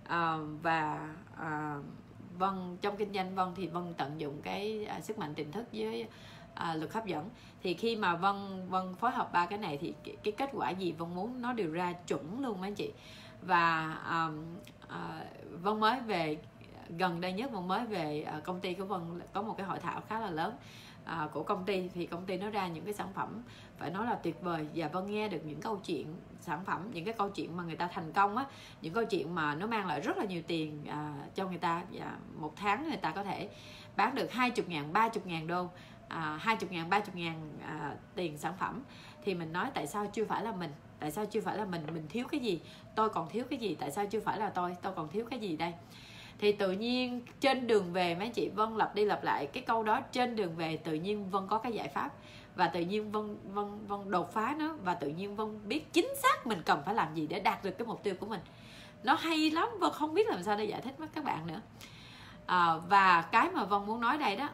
uh, và uh, vân trong kinh doanh vân thì vân tận dụng cái uh, sức mạnh tiềm thức với uh, lực hấp dẫn. Thì khi mà vân vân phối hợp ba cái này thì cái, cái kết quả gì vân muốn nó đều ra chuẩn luôn mấy anh chị. Và um, uh, vân mới về gần đây nhất vân mới về uh, công ty của vân có một cái hội thảo khá là lớn à, của công ty thì công ty nó ra những cái sản phẩm phải nói là tuyệt vời. Và vân nghe được những câu chuyện sản phẩm những cái câu chuyện mà người ta thành công á những câu chuyện mà nó mang lại rất là nhiều tiền à, cho người ta. Và một tháng người ta có thể bán được 20 ngàn 30 ngàn đô à, 20 ngàn 30 ngàn à, tiền sản phẩm. Thì mình nói tại sao chưa phải là mình? Tại sao chưa phải là mình? Mình thiếu cái gì? Tôi còn thiếu cái gì? Tại sao chưa phải là tôi? Tôi còn thiếu cái gì đây? Thì tự nhiên trên đường về mấy chị Vân lặp đi lặp lại cái câu đó trên đường về tự nhiên Vân có cái giải pháp. Và tự nhiên Vân Vân Vân đột phá nó và tự nhiên Vân biết chính xác mình cần phải làm gì để đạt được cái mục tiêu của mình. Nó hay lắm Vân không biết làm sao để giải thích với các bạn nữa. À, và cái mà Vân muốn nói đây đó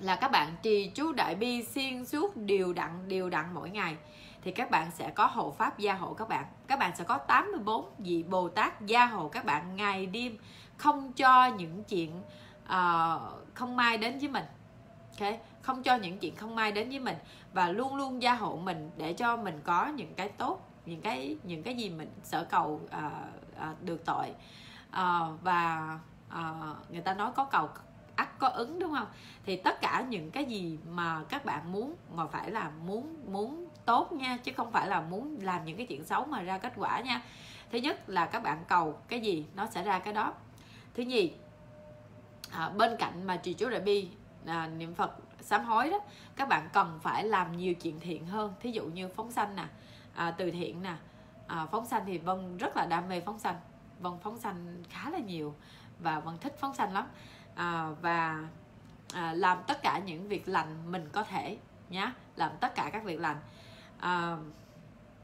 là các bạn trì chú đại bi xuyên suốt điều đặn điều đặn mỗi ngày thì các bạn sẽ có hộ pháp gia hộ các bạn. Các bạn sẽ có 84 vị Bồ Tát gia hộ các bạn ngày đêm không cho những chuyện uh, không may đến với mình. Ok? Không cho những chuyện không may đến với mình và luôn luôn gia hộ mình để cho mình có những cái tốt những cái những cái gì mình sở cầu uh, uh, được tội. Uh, và uh, người ta nói có cầu ắt có ứng đúng không? Thì tất cả những cái gì mà các bạn muốn mà phải là muốn muốn tốt nha chứ không phải là muốn làm những cái chuyện xấu mà ra kết quả nha. Thứ nhất là các bạn cầu cái gì nó sẽ ra cái đó thứ nhì à, bên cạnh mà trì chú đại bi à, niệm phật sám hối đó các bạn cần phải làm nhiều chuyện thiện hơn. Thí dụ như phóng sanh nè à, từ thiện nè à, phóng sanh thì vân rất là đam mê phóng sanh. Vân phóng sanh khá là nhiều và vân thích phóng sanh lắm. À, và à, làm tất cả những việc lành mình có thể nhá làm tất cả các việc lành. À,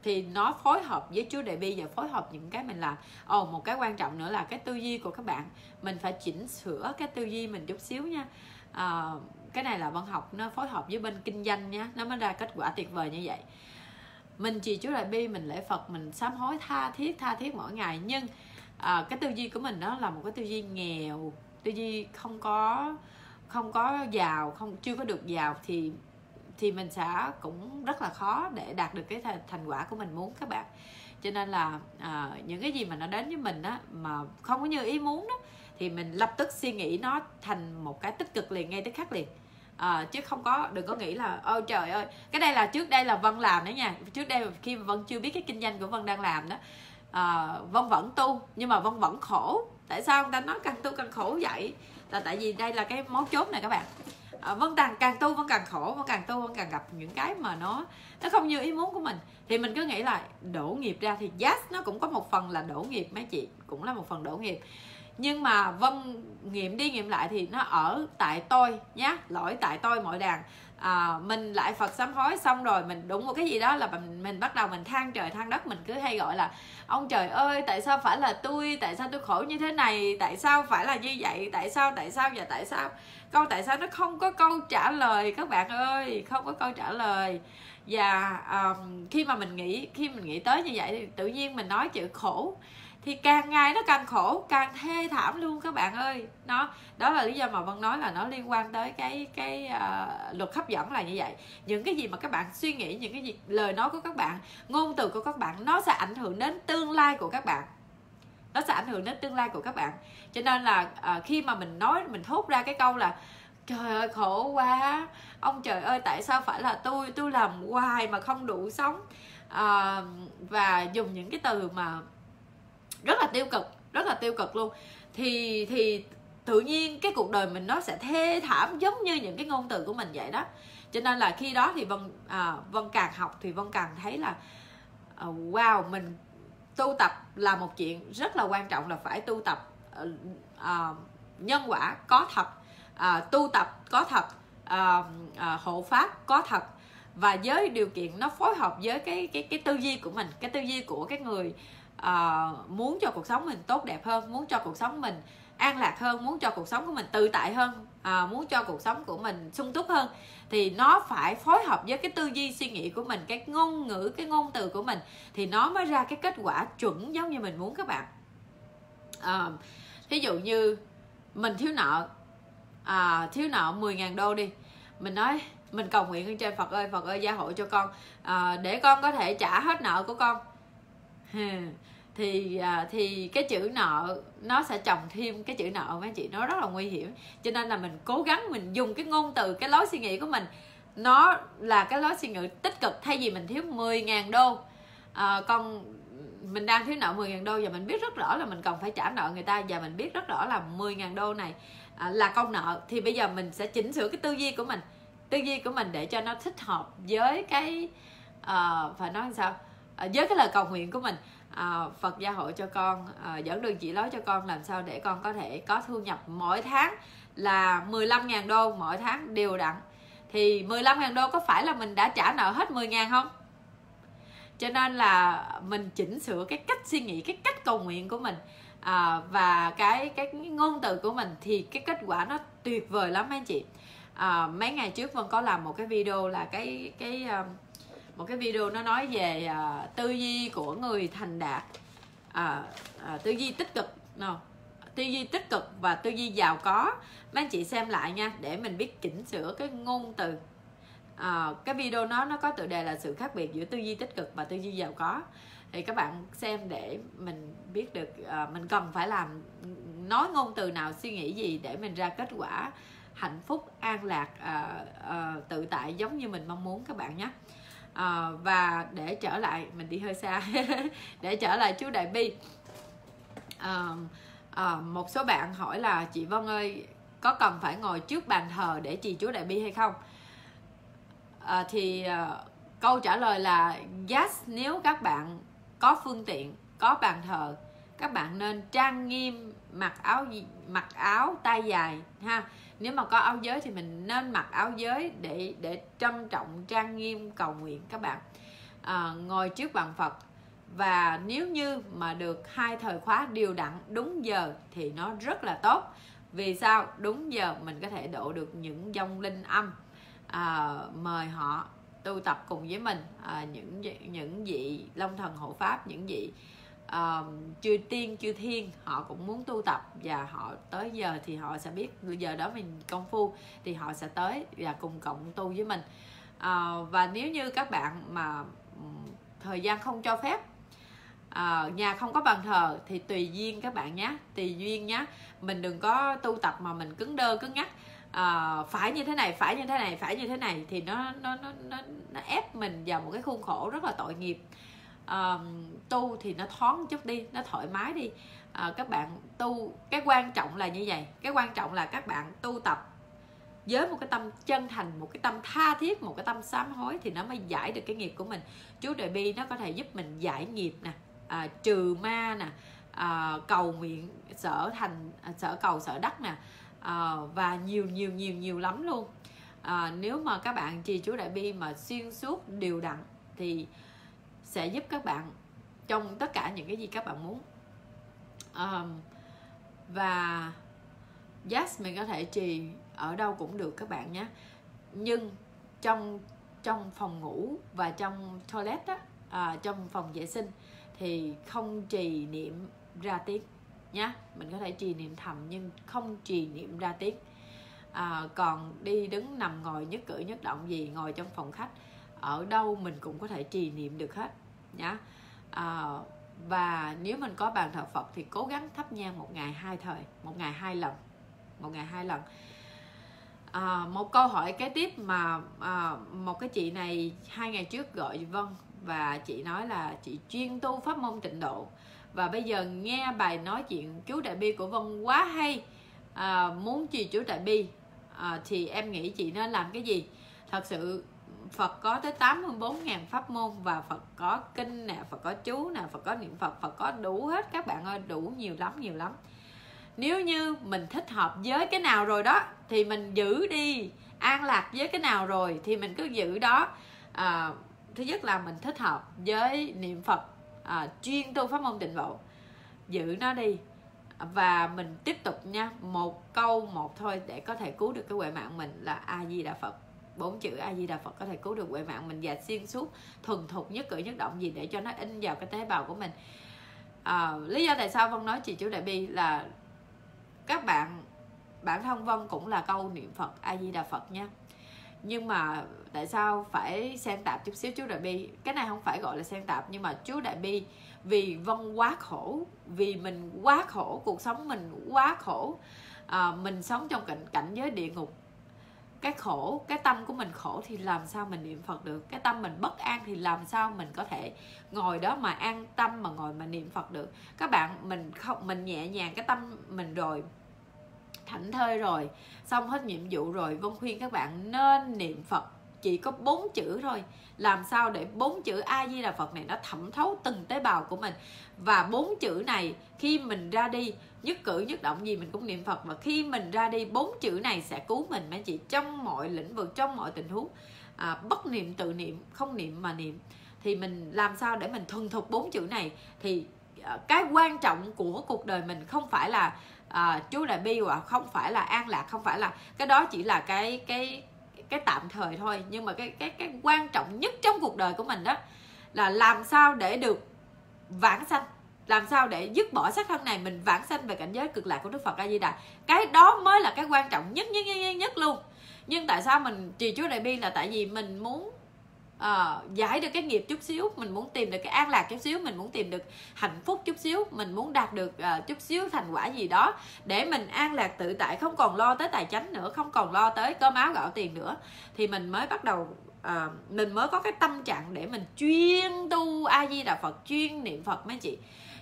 thì nó phối hợp với Chúa Đại Bi và phối hợp những cái mình làm. Ồ một cái quan trọng nữa là cái tư duy của các bạn mình phải chỉnh sửa cái tư duy mình chút xíu nha. À, cái này là văn học nó phối hợp với bên kinh doanh nha nó mới ra kết quả tuyệt vời như vậy mình trì Chúa Đại Bi mình lễ Phật mình sám hối tha thiết tha thiết mỗi ngày nhưng à, cái tư duy của mình đó là một cái tư duy nghèo tư duy không có không có giàu không chưa có được giàu thì thì mình sẽ cũng rất là khó để đạt được cái thành quả của mình muốn các bạn. Cho nên là à, những cái gì mà nó đến với mình á mà không có như ý muốn đó thì mình lập tức suy nghĩ nó thành một cái tích cực liền ngay tức khắc liền. À, chứ không có đừng có nghĩ là ôi trời ơi cái đây là trước đây là vân làm đấy nha trước đây khi vân chưa biết cái kinh doanh của vân đang làm đó. À, vân vẫn tu nhưng mà vân vẫn khổ. Tại sao người ta nói cần tu cần khổ vậy? Là tại vì đây là cái mấu chốt này các bạn. Ờ, à, vân càng càng tu vân càng khổ vân càng tu vân càng gặp những cái mà nó nó không như ý muốn của mình. Thì mình cứ nghĩ là đổ nghiệp ra thì yes nó cũng có một phần là đổ nghiệp mấy chị cũng là một phần đổ nghiệp. Nhưng mà vân nghiệm đi nghiệm lại thì nó ở tại tôi nhá lỗi tại tôi mọi đàn à, mình lại phật sám hối xong rồi mình đúng một cái gì đó là mình, mình bắt đầu mình than trời than đất mình cứ hay gọi là ông trời ơi tại sao phải là tôi? Tại sao tôi khổ như thế này? Tại sao phải là như vậy? Tại sao tại sao và tại sao? Câu tại sao nó không có câu trả lời các bạn ơi không có câu trả lời. Và um, khi mà mình nghĩ khi mình nghĩ tới như vậy thì tự nhiên mình nói chữ khổ thì càng ngày nó càng khổ càng thê thảm luôn các bạn ơi. Nó đó là lý do mà vân nói là nó liên quan tới cái cái uh, luật hấp dẫn là như vậy. Những cái gì mà các bạn suy nghĩ những cái gì lời nói của các bạn ngôn từ của các bạn nó sẽ ảnh hưởng đến tương lai của các bạn. Nó sẽ ảnh hưởng đến tương lai của các bạn. Cho nên là uh, khi mà mình nói mình thốt ra cái câu là trời ơi khổ quá ông trời ơi tại sao phải là tôi? Tôi làm hoài mà không đủ sống. À, và dùng những cái từ mà rất là tiêu cực rất là tiêu cực luôn. Thì thì tự nhiên cái cuộc đời mình nó sẽ thê thảm giống như những cái ngôn từ của mình vậy đó. Cho nên là khi đó thì vân à, vân càng học thì vân càng thấy là à, wow mình tu tập là một chuyện rất là quan trọng là phải tu tập à, à, nhân quả có thật à, tu tập có thật à, à, hộ pháp có thật. Và với điều kiện nó phối hợp với cái cái cái tư duy của mình cái tư duy của cái người uh, muốn cho cuộc sống mình tốt đẹp hơn muốn cho cuộc sống mình an lạc hơn muốn cho cuộc sống của mình tự tại hơn à, muốn cho cuộc sống của mình sung túc hơn thì nó phải phối hợp với cái tư duy suy nghĩ của mình cái ngôn ngữ cái ngôn từ của mình thì nó mới ra cái kết quả chuẩn giống như mình muốn các bạn. Ờ, à, ví dụ như mình thiếu nợ à, thiếu nợ 10.000 đô đi mình nói mình cầu nguyện lên trên Phật ơi Phật ơi gia hộ cho con à, để con có thể trả hết nợ của con thì à, thì cái chữ nợ nó sẽ chồng thêm cái chữ nợ mấy chị nó rất là nguy hiểm. Cho nên là mình cố gắng mình dùng cái ngôn từ cái lối suy nghĩ của mình nó là cái lối suy nghĩ tích cực thay vì mình thiếu 10.000 đô. À, con mình đang thiếu nợ 10.000 đô và mình biết rất rõ là mình cần phải trả nợ người ta và mình biết rất rõ là 10.000 đô này à, là công nợ thì bây giờ mình sẽ chỉnh sửa cái tư duy của mình tư duy của mình để cho nó thích hợp với cái uh, phải nói sao? À, với cái lời cầu nguyện của mình à, Phật gia hộ cho con à, dẫn đường chỉ lối cho con làm sao để con có thể có thu nhập mỗi tháng là 15.000 đô mỗi tháng đều đặn. Thì 15.000 đô có phải là mình đã trả nợ hết 10.000 không? Cho nên là mình chỉnh sửa cái cách suy nghĩ cái cách cầu nguyện của mình à, và cái cái ngôn từ của mình thì cái kết quả nó tuyệt vời lắm anh chị. À, mấy ngày trước vân có làm một cái video là cái cái uh, một cái video nó nói về uh, tư duy của người thành đạt. À, à, tư duy tích cực no. tư duy tích cực và tư duy giàu có. Mấy anh chị xem lại nha để mình biết chỉnh sửa cái ngôn từ. À, cái video nó nó có tựa đề là sự khác biệt giữa tư duy tích cực và tư duy giàu có. Thì các bạn xem để mình biết được à, mình cần phải làm nói ngôn từ nào suy nghĩ gì để mình ra kết quả hạnh phúc an lạc à, à, tự tại giống như mình mong muốn các bạn nhé à, và để trở lại mình đi hơi xa. Để trở lại chú đại bi. À, à, một số bạn hỏi là chị vân ơi có cần phải ngồi trước bàn thờ để trì chú đại bi hay không? À, thì à, câu trả lời là yes nếu các bạn có phương tiện có bàn thờ các bạn nên trang nghiêm mặc áo mặc áo tay dài ha nếu mà có áo giới thì mình nên mặc áo giới để để trân trọng trang nghiêm cầu nguyện các bạn. À, ngồi trước bàn phật. Và nếu như mà được hai thời khóa đều đặn đúng giờ thì nó rất là tốt. Vì sao? Đúng giờ mình có thể độ được những dòng linh âm. À, mời họ tu tập cùng với mình. À, những những vị long thần hộ pháp những vị uh, chư tiên chư thiên họ cũng muốn tu tập và họ tới giờ thì họ sẽ biết giờ đó mình công phu thì họ sẽ tới và cùng cộng tu với mình. Uh, và nếu như các bạn mà thời gian không cho phép à, nhà không có bàn thờ thì tùy duyên các bạn nhé tùy duyên nhé mình đừng có tu tập mà mình cứng đơ cứng nhắc à, ờ, phải như thế này phải như thế này phải như thế này thì nó nó nó nó, nó ép mình vào một cái khuôn khổ rất là tội nghiệp uh, tu thì nó thoáng chút đi nó thoải mái đi. Uh, các bạn tu cái quan trọng là như vậy cái quan trọng là các bạn tu tập với một cái tâm chân thành một cái tâm tha thiết một cái tâm sám hối thì nó mới giải được cái nghiệp của mình. Chú đại bi nó có thể giúp mình giải nghiệp nè à, trừ ma nè à, cầu nguyện sở thành à, sở cầu sở đất nè à, và nhiều nhiều nhiều nhiều lắm luôn. À, nếu mà các bạn trì chú đại bi mà xuyên suốt đều đặn thì sẽ giúp các bạn trong tất cả những cái gì các bạn muốn. Um, và yes mình có thể trì ở đâu cũng được các bạn nhé. Nhưng trong trong phòng ngủ và trong toilet á à, trong phòng vệ sinh thì không trì niệm ra tiếng nhá. Mình có thể trì niệm thầm nhưng không trì niệm ra tiếng. À, còn đi đứng nằm ngồi nhất cử nhất động gì ngồi trong phòng khách ở đâu mình cũng có thể trì niệm được hết nhá. À, và nếu mình có bàn thờ Phật thì cố gắng thắp nhang một ngày hai thời một ngày hai lần một ngày hai lần. À, một câu hỏi kế tiếp mà à, một cái chị này hai ngày trước gọi Vân và chị nói là chị chuyên tu pháp môn tịnh độ và bây giờ nghe bài nói chuyện chú đại bi của Vân quá hay à, muốn trì chú đại bi à, thì em nghĩ chị nên làm cái gì? Thật sự Phật có tới 84.000 pháp môn và Phật có kinh nè, Phật có chú nè, Phật có niệm Phật, Phật có đủ hết. Các bạn ơi, đủ nhiều lắm, nhiều lắm. Nếu như mình thích hợp với cái nào rồi đó thì mình giữ đi, an lạc với cái nào rồi thì mình cứ giữ đó. À, thứ nhất là mình thích hợp với niệm Phật, à, chuyên tu pháp môn tịnh độ, giữ nó đi. Và mình tiếp tục nha một câu một thôi để có thể cứu được cái huệ mạng mình là a di đà phật bốn chữ a di đà phật có thể cứu được huệ mạng mình và xuyên suốt thuần thục nhất cử nhất động gì để cho nó in vào cái tế bào của mình. À, lý do tại sao vân nói chị chú đại bi là các bạn bản thân vân cũng là câu niệm phật a di đà phật nha. Nhưng mà tại sao phải xen tạp chút xíu chú đại bi? Cái này không phải gọi là xen tạp nhưng mà chú đại bi vì vân quá khổ vì mình quá khổ cuộc sống mình quá khổ à, mình sống trong cảnh cảnh giới địa ngục cái khổ, cái tâm của mình khổ thì làm sao mình niệm phật được? Cái tâm mình bất an thì làm sao mình có thể ngồi đó mà an tâm mà ngồi mà niệm phật được? Các bạn, mình không, mình nhẹ nhàng cái tâm mình rồi, thảnh thơi rồi, xong hết nhiệm vụ rồi vân khuyên các bạn nên niệm phật chỉ có bốn chữ thôi làm sao để bốn chữ a di đà phật này nó thẩm thấu từng tế bào của mình? Và bốn chữ này khi mình ra đi nhất cử nhất động gì mình cũng niệm phật. Và khi mình ra đi bốn chữ này sẽ cứu mình mấy chị trong mọi lĩnh vực trong mọi tình huống. À, bất niệm tự niệm không niệm mà niệm. Thì mình làm sao để mình thuần thục bốn chữ này? Thì à, cái quan trọng của cuộc đời mình không phải là à, chú đại bi hoặc không phải là an lạc không phải là cái đó chỉ là cái cái cái tạm thời thôi. Nhưng mà cái cái cái quan trọng nhất trong cuộc đời của mình đó là làm sao để được vãng sanh làm sao để dứt bỏ xác thân này mình vãng sanh về cảnh giới cực lạc của đức phật a di đà. Cái đó mới là cái quan trọng nhất nhất nhất nhất, nhất luôn. Nhưng tại sao mình trì chúa đại bi là tại vì mình muốn uh, giải được cái nghiệp chút xíu mình muốn tìm được cái an lạc chút xíu mình muốn tìm được hạnh phúc chút xíu mình muốn đạt được uh, chút xíu thành quả gì đó để mình an lạc tự tại không còn lo tới tài chánh nữa không còn lo tới cơm áo gạo tiền nữa thì mình mới bắt đầu à, mình mới có cái tâm trạng để mình chuyên tu a di đà phật chuyên niệm phật mấy chị.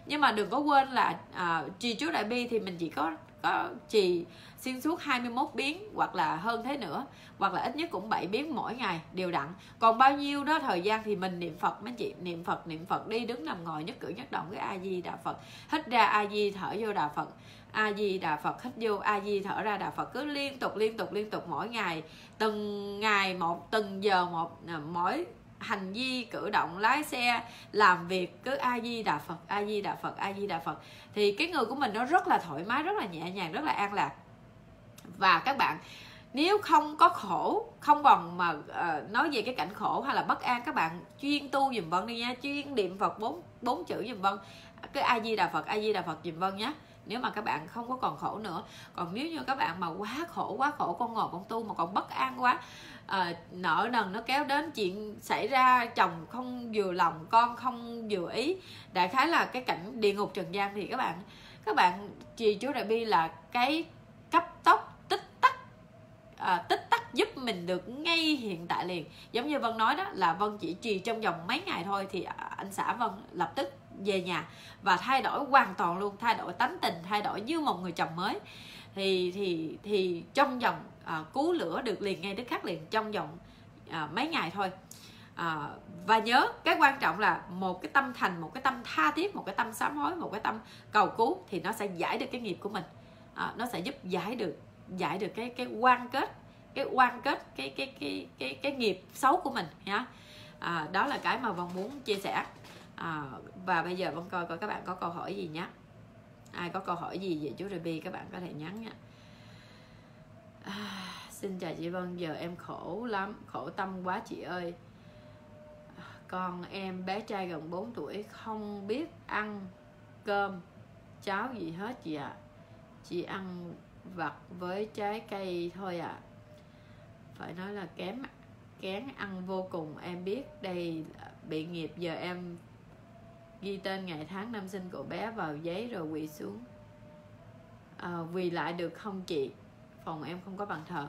Nhưng mà đừng có quên là à, trì chú đại bi thì mình chỉ có có trì xuyên suốt 21 biến, hoặc là hơn thế nữa, hoặc là ít nhất cũng 7 biến mỗi ngày, đều đặn. Còn bao nhiêu đó thời gian thì mình niệm Phật, mấy chị, niệm Phật niệm Phật đi, đứng nằm ngồi nhất cử nhất động cái A Di Đà Phật. Hít ra A Di thở vô Đà Phật. A Di Đà Phật hít vô, A Di thở ra Đà Phật. Cứ liên tục liên tục liên tục mỗi ngày. Từng ngày một, từng giờ một à, mỗi hành vi cử động, lái xe, làm việc cứ a di đà phật, a di đà phật, a di đà phật. Thì cái người của mình nó rất là thoải mái, rất là nhẹ nhàng, rất là an lạc và các bạn nếu không có khổ không còn mà uh, nói về cái cảnh khổ hay là bất an các bạn chuyên tu dùm vân đi nha chuyên niệm phật bốn bốn chữ dùm vân. Cái a di đà phật a di đà phật dùm vân nhé. Nếu mà các bạn không có còn khổ nữa. Còn nếu như các bạn mà quá khổ quá khổ con ngồi con tu mà còn bất an quá à, nợ nần nó kéo đến chuyện xảy ra chồng không vừa lòng con không vừa ý. Đại khái là cái cảnh địa ngục trần gian thì các bạn các bạn trì chú đại bi là cái cấp tốc à, tích tắc giúp mình được ngay hiện tại liền. Giống như vân nói đó là vân chỉ trì trong vòng mấy ngày thôi thì à, anh xã vân lập tức về nhà và thay đổi hoàn toàn luôn thay đổi tánh tình thay đổi như một người chồng mới. Thì thì thì trong vòng à, cứu lửa được liền ngay tức khắc liền trong vòng à, mấy ngày thôi. À, và nhớ cái quan trọng là một cái tâm thành một cái tâm tha thiết một cái tâm sám hối một cái tâm cầu cứu thì nó sẽ giải được cái nghiệp của mình. À, nó sẽ giúp giải được giải được cái cái quan kết cái quan kết cái cái cái cái cái nghiệp xấu của mình nhá à, đó là cái mà vân muốn chia sẻ. À, và bây giờ vân coi coi các bạn có câu hỏi gì nhé. Ai có câu hỏi gì về chú Ruby các bạn có thể nhắn nha. À, xin chào chị Vân giờ em khổ lắm khổ tâm quá chị ơi. Con em bé trai gần 4 tuổi không biết ăn cơm cháo gì hết chị ạ. À. chị ăn vật với trái cây thôi ạ. À. phải nói là kém kén ăn vô cùng. Em biết đây bị nghiệp giờ em ghi tên ngày tháng năm sinh của bé vào giấy rồi quỳ xuống. À, vì lại được không chị? Phòng em không có bàn thờ.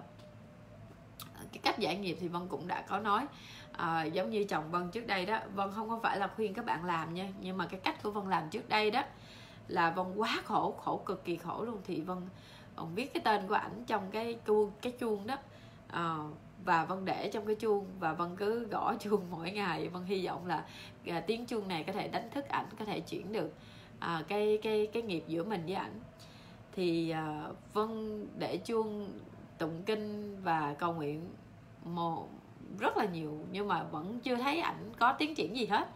À, cái cách giải nghiệp thì vân cũng đã có nói. À, giống như chồng vân trước đây đó vân không có phải là khuyên các bạn làm nha nhưng mà cái cách của vân làm trước đây đó là vân quá khổ khổ cực kỳ khổ luôn. Thì vân còn viết cái tên của ảnh trong cái chuông cái chuông đó. À, và vân để trong cái chuông và vân cứ gõ chuông mỗi ngày. Vân hy vọng là à, tiếng chuông này có thể đánh thức ảnh có thể chuyển được à, cái cái cái nghiệp giữa mình với ảnh. Thì à, vân để chuông tụng kinh và cầu nguyện một rất là nhiều nhưng mà vẫn chưa thấy ảnh có tiến triển gì hết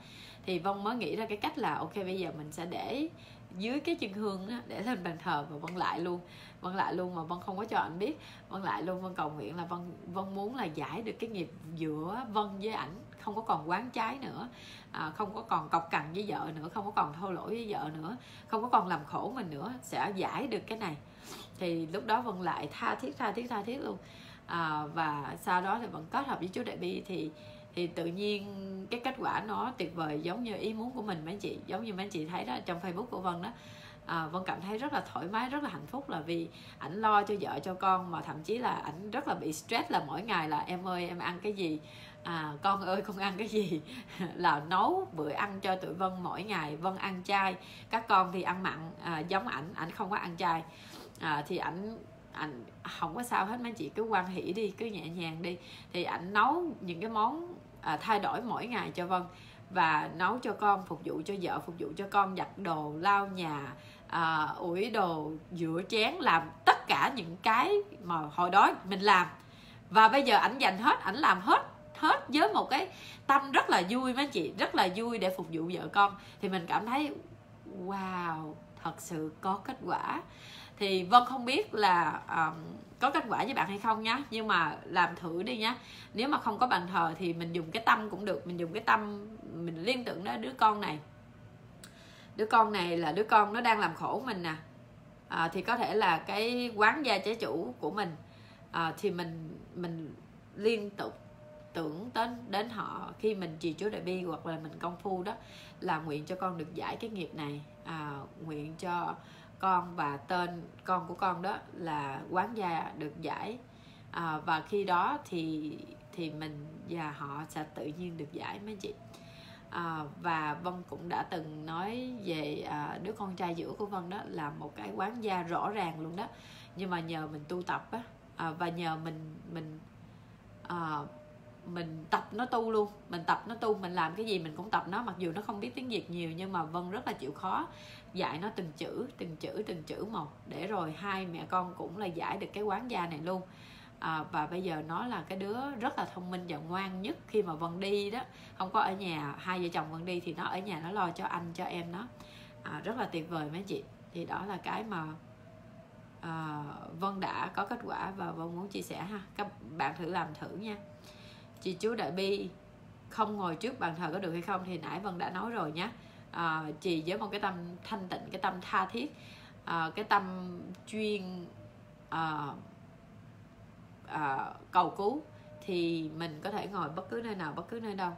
thì vân mới nghĩ ra cái cách là ok bây giờ mình sẽ để dưới cái chân hương đó, để lên bàn thờ và vân lại luôn. Vân lại luôn mà vân không có cho anh biết. Vân lại luôn vân cầu nguyện là vân vân muốn là giải được cái nghiệp giữa vân với ảnh không có còn quán trái nữa. À, không có còn cọc cằn với vợ nữa không có còn thô lỗi với vợ nữa không có còn làm khổ mình nữa sẽ giải được cái này. Thì lúc đó vân lại tha thiết tha thiết tha thiết luôn. À, và sau đó thì vẫn kết hợp với chú đại bi thì thì tự nhiên cái kết quả nó tuyệt vời giống như ý muốn của mình mấy anh chị giống như mấy anh chị thấy đó trong facebook của vân đó. À, vân cảm thấy rất là thoải mái rất là hạnh phúc là vì ảnh lo cho vợ cho con mà thậm chí là ảnh rất là bị stress là mỗi ngày là em ơi em ăn cái gì? À, con ơi con ăn cái gì? Là nấu bữa ăn cho tụi vân mỗi ngày vân ăn chay các con thì ăn mặn. À, giống ảnh ảnh không có ăn chay. À, thì ảnh ảnh không có sao hết mấy chị cứ quan hỷ đi cứ nhẹ nhàng đi. Thì ảnh nấu những cái món à, thay đổi mỗi ngày cho vân và nấu cho con phục vụ cho vợ phục vụ cho con giặt đồ lau nhà à, ủi đồ rửa chén làm tất cả những cái mà hồi đó mình làm. Và bây giờ ảnh dành hết ảnh làm hết hết với một cái tâm rất là vui mấy chị rất là vui để phục vụ vợ con. Thì mình cảm thấy wow thật sự có kết quả thì vân không biết là um, có kết quả với bạn hay không nhá. Nhưng mà làm thử đi nhá. Nếu mà không có bàn thờ thì mình dùng cái tâm cũng được. Mình dùng cái tâm mình liên tưởng đến đứa con này. Đứa con này là đứa con nó đang làm khổ mình nè. À, thì có thể là cái quán gia chế chủ của mình. À, thì mình mình liên tục tưởng đến đến họ khi mình trì chúa đại bi hoặc là mình công phu đó là nguyện cho con được giải cái nghiệp này. À, nguyện cho con và tên con của con đó là quán gia được giải. À, và khi đó thì thì mình và họ sẽ tự nhiên được giải mấy chị. À, và vân cũng đã từng nói về à, đứa con trai giữa của vân đó là một cái quán gia rõ ràng luôn đó. Nhưng mà nhờ mình tu tập á à, và nhờ mình mình à, mình tập nó tu luôn. Mình tập nó tu mình làm cái gì mình cũng tập nó mặc dù nó không biết tiếng việt nhiều nhưng mà vân rất là chịu khó dạy nó từng chữ từng chữ từng chữ một. Để rồi hai mẹ con cũng là giải được cái quán gia này luôn. À, và bây giờ nó là cái đứa rất là thông minh và ngoan nhất khi mà vân đi đó. Không có ở nhà hai vợ chồng vân đi thì nó ở nhà nó lo cho anh cho em nó. À, rất là tuyệt vời mấy chị. Thì đó là cái mà à, vân đã có kết quả và vân muốn chia sẻ ha. Các bạn thử làm thử nha. Chị chú đại bi không ngồi trước bàn thờ có được hay không thì nãy vân đã nói rồi nhé Ờ, à, chị với một cái tâm thanh tịnh cái tâm tha thiết à, cái tâm chuyên à, à, cầu cứu thì mình có thể ngồi bất cứ nơi nào bất cứ nơi đâu.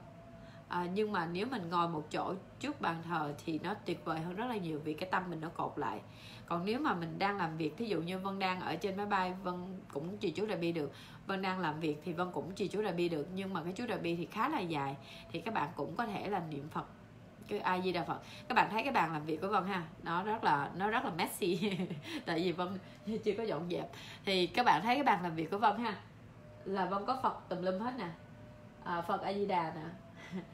À, nhưng mà nếu mình ngồi một chỗ trước bàn thờ thì nó tuyệt vời hơn rất là nhiều vì cái tâm mình nó cột lại. Còn nếu mà mình đang làm việc thí dụ như vân đang ở trên máy bay vân cũng trì chú đại bi được vân đang làm việc thì vân cũng trì chú đại bi được nhưng mà cái chú đại bi thì khá là dài thì các bạn cũng có thể là niệm phật cái ai di đà phật. Các bạn thấy cái bàn làm việc của vân ha nó rất là nó rất là messy. Tại vì vân chưa có dọn dẹp. Thì các bạn thấy cái bàn làm việc của vân ha là vân có phật tùm lum hết nè. À, phật a di đà nè.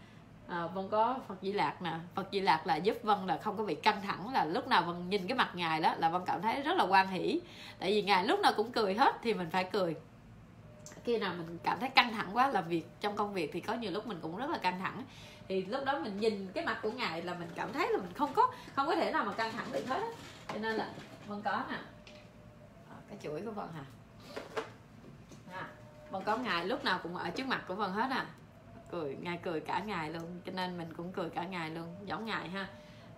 À, vân có phật di lạc nè. Phật di lạc là giúp vân là không có bị căng thẳng là lúc nào vân nhìn cái mặt ngài đó là vân cảm thấy rất là quan hỷ. Tại vì ngài lúc nào cũng cười hết thì mình phải cười. Khi nào mình cảm thấy căng thẳng quá làm việc trong công việc thì có nhiều lúc mình cũng rất là căng thẳng thì lúc đó mình nhìn cái mặt của ngài là mình cảm thấy là mình không có không có thể nào mà căng thẳng được hết cho nên là vân có nè. Ờ, cái chuỗi của vân hả? À, vân có ngài lúc nào cũng ở trước mặt của vân hết à. Cười ngài cười cả ngày luôn cho nên mình cũng cười cả ngày luôn giống ngài ha.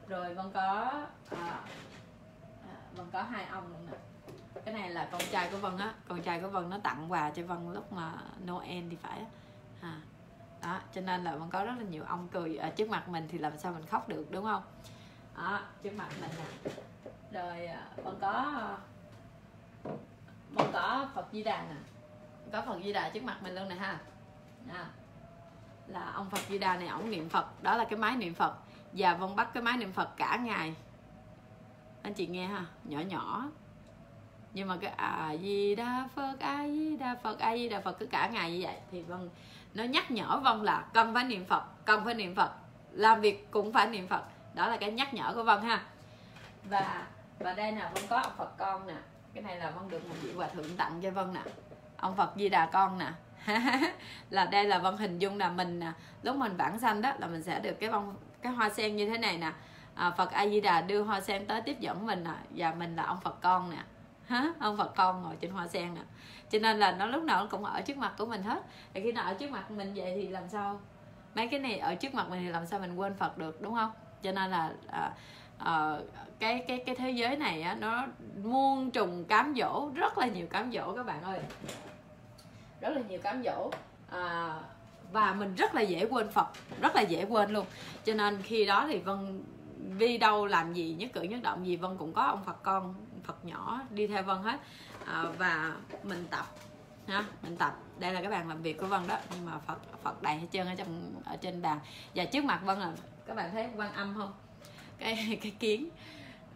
Rồi vân có ờ, ờ, à, vân có hai ông luôn nè. Cái này là con trai của vân á con trai của vân nó tặng quà cho vân lúc mà noel thì phải á đó cho nên là vẫn có rất là nhiều ông cười ở trước mặt mình thì làm sao mình khóc được đúng không? Đó trước mặt mình nè. Rồi à, vẫn có vẫn có phật di đà nè. Có phật di đà trước mặt mình luôn nè ha. À, là ông phật di đà này ổng niệm phật. Đó là cái máy niệm phật. Và vân bắt cái máy niệm phật cả ngày. Anh chị nghe ha nhỏ nhỏ. Nhưng mà cái a di đà phật a di đà phật a di đà phật cứ cả ngày như vậy. Thì vân nó nhắc nhở vân là cần phải niệm phật cần phải niệm phật làm việc cũng phải niệm phật. Đó là cái nhắc nhở của vân ha. Và và đây nè vân có ông phật con nè. Cái này là vân được một vị hòa thượng tặng cho vân nè. Ông phật di đà con nè. Là đây là vân hình dung là mình nè. Lúc mình vãng sanh đó là mình sẽ được cái vân cái hoa sen như thế này nè. À, phật a di đà đưa hoa sen tới tiếp dẫn mình nè. Và mình là ông phật con nè. Hả? Ông phật con ngồi trên hoa sen nè cho nên là nó lúc nào nó cũng ở trước mặt của mình hết. Thì khi nào ở trước mặt mình vậy thì làm sao? Mấy cái này ở trước mặt mình thì làm sao mình quên phật được đúng không? Cho nên là à, à, cái cái cái thế giới này á nó muôn trùng cám dỗ rất là nhiều cám dỗ các bạn ơi. Rất là nhiều cám dỗ à, và mình rất là dễ quên phật rất là dễ quên luôn. Cho nên khi đó thì vân đi đâu làm gì nhất cử nhất động gì vân cũng có ông phật con phật nhỏ đi theo vân hết à, và mình tập. Ha mình tập. Đây là cái bàn làm việc của vân đó. Nhưng mà phật phật đầy hết trơn ở trong ở trên bàn. Và trước mặt vân là các bạn thấy quan âm không? Cái cái kiến.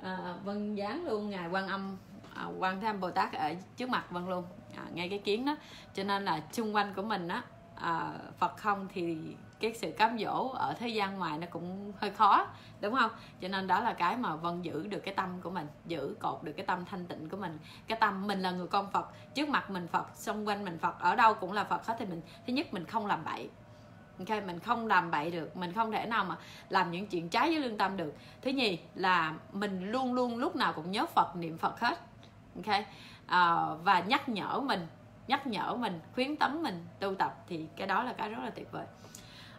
À, vân dán luôn ngài quan âm à, quan thế âm bồ tát ở trước mặt vân luôn. À, ngay cái kiến đó. Cho nên là xung quanh của mình á à, phật không thì cái sự cám dỗ ở thế gian ngoài nó cũng hơi khó đúng không? Cho nên đó là cái mà vân giữ được cái tâm của mình giữ cột được cái tâm thanh tịnh của mình. Cái tâm mình là người con phật trước mặt mình phật xung quanh mình phật ở đâu cũng là phật hết thì mình thứ nhất mình không làm bậy. Ok mình không làm bậy được mình không thể nào mà làm những chuyện trái với lương tâm được. Thứ nhì là mình luôn luôn lúc nào cũng nhớ phật niệm phật hết. Ok à, và nhắc nhở mình nhắc nhở mình khuyến tấn mình tu tập thì cái đó là cái rất là tuyệt vời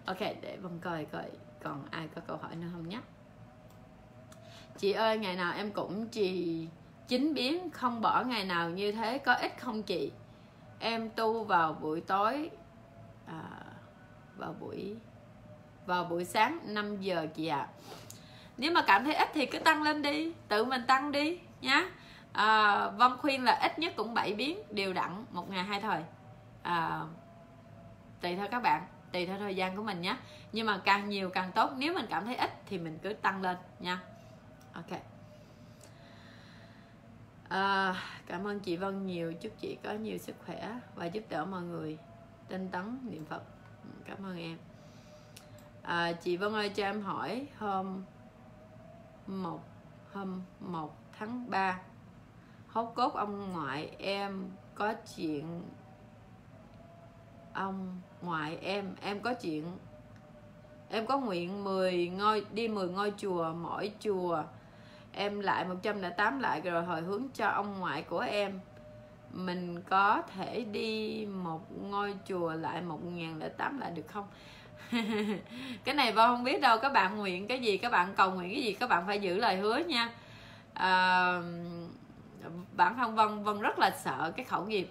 ok để vòng coi coi còn ai có câu hỏi nữa không nhé. Chị ơi ngày nào em cũng trì chính biến không bỏ ngày nào như thế có ích không chị? Em tu vào buổi tối à, vào buổi vào buổi sáng 5 giờ chị ạ. À. nếu mà cảm thấy ít thì cứ tăng lên đi tự mình tăng đi nhá. À, vân khuyên là ít nhất cũng 7 biến đều đặn một ngày hai thời. À, tùy theo các bạn tùy theo thời gian của mình nhé nhưng mà càng nhiều càng tốt. Nếu mình cảm thấy ít thì mình cứ tăng lên nha. Ok. À, cảm ơn chị Vân nhiều. Chúc chị có nhiều sức khỏe và giúp đỡ mọi người. Tinh tấn niệm Phật. Ừ, cảm ơn em. À, chị Vân ơi cho em hỏi hôm một hôm một tháng 3 hốt cốt ông ngoại em có chuyện ông ngoại em em có chuyện em có nguyện 10 ngôi đi 10 ngôi chùa mỗi chùa em lại 108 lại rồi hồi hướng cho ông ngoại của em. Mình có thể đi một ngôi chùa lại 1008 lại được không? Cái này Vân không biết đâu các bạn nguyện cái gì các bạn cầu nguyện cái gì các bạn phải giữ lời hứa nha. À, bản thân Vân Vân rất là sợ cái khẩu nghiệp.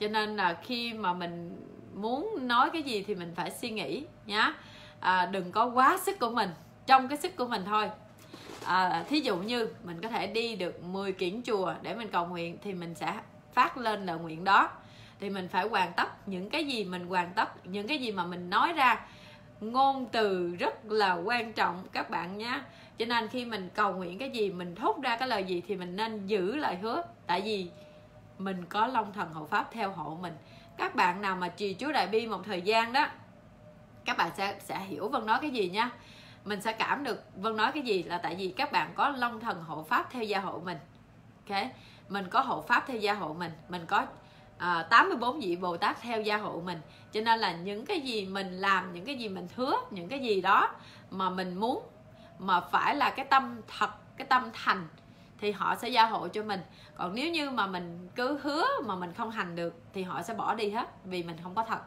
Cho nên là khi mà mình muốn nói cái gì thì mình phải suy nghĩ nhá. À, đừng có quá sức của mình trong cái sức của mình thôi. À, thí dụ như mình có thể đi được 10 kiển chùa để mình cầu nguyện thì mình sẽ phát lên lời nguyện đó. Thì mình phải hoàn tất những cái gì mình hoàn tất những cái gì mà mình nói ra. Ngôn từ rất là quan trọng các bạn nhé cho nên khi mình cầu nguyện cái gì mình thốt ra cái lời gì thì mình nên giữ lời hứa. Tại vì mình có long thần hộ pháp theo hộ mình các bạn nào mà trì chú đại bi một thời gian đó các bạn sẽ sẽ hiểu vân nói cái gì nha. Mình sẽ cảm được vân nói cái gì là tại vì các bạn có long thần hộ pháp theo gia hộ mình. Ok? Mình có hộ pháp theo gia hộ mình. Mình có à, 84 vị bồ tát theo gia hộ mình. Cho nên là những cái gì mình làm những cái gì mình hứa những cái gì đó mà mình muốn mà phải là cái tâm thật cái tâm thành thì họ sẽ gia hộ cho mình. Còn nếu như mà mình cứ hứa mà mình không hành được thì họ sẽ bỏ đi hết vì mình không có thật.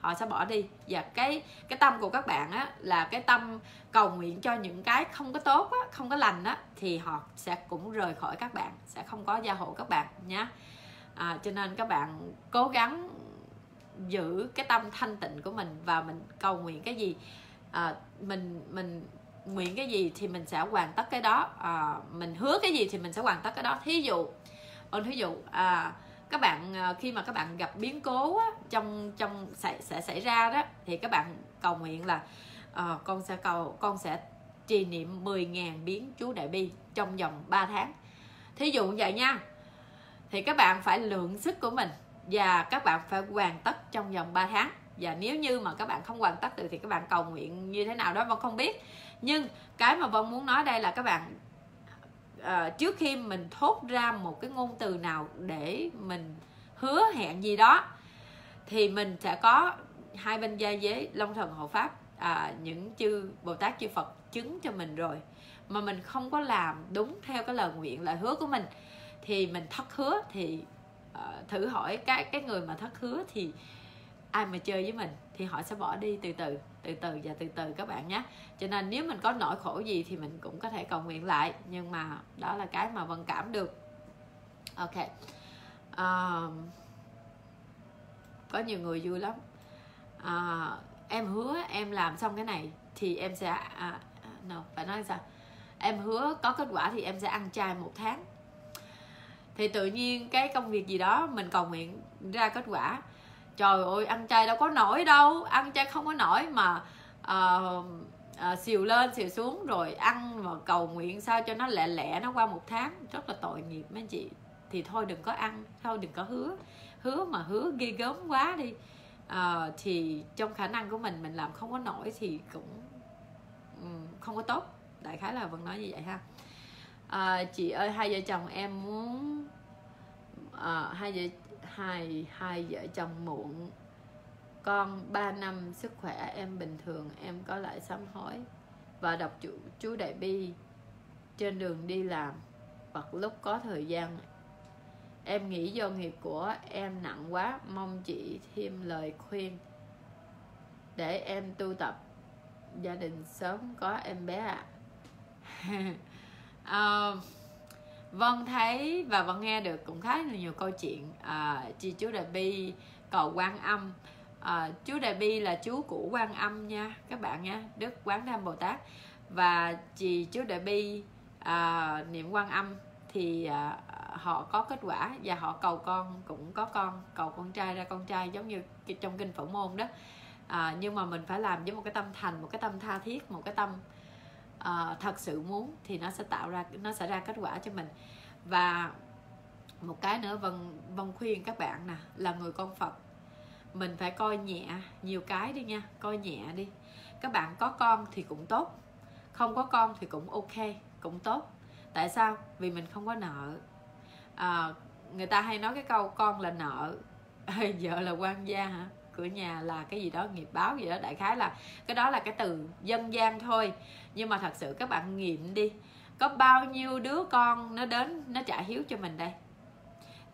Họ sẽ bỏ đi. Và cái cái tâm của các bạn á là cái tâm cầu nguyện cho những cái không có tốt á không có lành á thì họ sẽ cũng rời khỏi các bạn sẽ không có gia hộ các bạn nhé à, cho nên các bạn cố gắng giữ cái tâm thanh tịnh của mình và mình cầu nguyện cái gì à, mình mình nguyện cái gì thì mình sẽ hoàn tất cái đó. À, mình hứa cái gì thì mình sẽ hoàn tất cái đó. Thí dụ ôn thí dụ à, các bạn ờ, khi mà các bạn gặp biến cố á, trong trong sẽ, sẽ xảy ra đó thì các bạn cầu nguyện là à, con sẽ cầu con sẽ trì niệm 10.000 biến chú đại bi trong vòng 3 tháng. Thí dụ như vậy nha. Thì các bạn phải lượng sức của mình và các bạn phải hoàn tất trong vòng 3 tháng. Và nếu như mà các bạn không hoàn tất được thì các bạn cầu nguyện như thế nào đó mà không biết nhưng cái mà Vân muốn nói đây là các bạn uh, trước khi mình thốt ra một cái ngôn từ nào để mình hứa hẹn gì đó thì mình sẽ có hai bên gia giới long thần hộ pháp à, những chư bồ tát chư phật chứng cho mình rồi. Mà mình không có làm đúng theo cái lời nguyện lời hứa của mình thì mình thất hứa thì à, thử hỏi cái cái người mà thất hứa thì ai mà chơi với mình thì họ sẽ bỏ đi từ từ từ từ và từ từ các bạn nhé. Cho nên nếu mình có nỗi khổ gì thì mình cũng có thể cầu nguyện lại. Nhưng mà đó là cái mà vân cảm được. Ok. Uh, có nhiều người vui lắm. Uh, em hứa em làm xong cái này thì em sẽ à, à, no, phải nói sao? Em hứa có kết quả thì em sẽ ăn chay một tháng. Thì tự nhiên cái công việc gì đó mình cầu nguyện ra kết quả trời ơi ăn chay đâu có nổi đâu. Ăn chay không có nổi mà uh, uh, xìu lên xìu xuống rồi ăn mà cầu nguyện sao cho nó lẹ lẹ nó qua một tháng. Rất là tội nghiệp mấy anh chị. Thì thôi đừng có ăn thôi đừng có hứa. Hứa mà hứa ghê gớm quá đi. Uh, thì trong khả năng của mình mình làm không có nổi thì cũng um, không có tốt. Đại khái là vẫn nói như vậy ha. À, chị ơi hai vợ chồng em muốn à, hai vợ hai hai vợ chồng muộn. Con 3 năm sức khỏe em bình thường em có lại sám hối. Và đọc chú, chú đại bi trên đường đi làm hoặc lúc có thời gian. Em nghĩ do nghiệp của em nặng quá mong chị thêm lời khuyên để em tu tập. Gia đình sớm có em bé ạ. À. um, vân thấy và vân nghe được cũng khá là nhiều câu chuyện à, chị chú đại bi cầu quan âm. À, chú đại bi là chú của quan âm nha các bạn nha đức quán tham bồ tát. Và chị chú đại bi à, niệm quan âm thì à, họ có kết quả và họ cầu con cũng có con cầu con trai ra con trai giống như trong kinh phổ môn đó. À, nhưng mà mình phải làm với một cái tâm thành một cái tâm tha thiết một cái tâm uh, thật sự muốn thì nó sẽ tạo ra nó sẽ ra kết quả cho mình. Và một cái nữa vân vân khuyên các bạn nè là người con phật mình phải coi nhẹ nhiều cái đi nha coi nhẹ đi. Các bạn có con thì cũng tốt không có con thì cũng ok cũng tốt. Tại sao? Vì mình không có nợ. À, người ta hay nói cái câu con là nợ vợ là quan gia hả? Cửa nhà là cái gì đó nghiệp báo gì đó. Đại khái là cái đó là cái từ dân gian thôi nhưng mà thật sự các bạn nghiệm đi. Có bao nhiêu đứa con nó đến nó trả hiếu cho mình đây?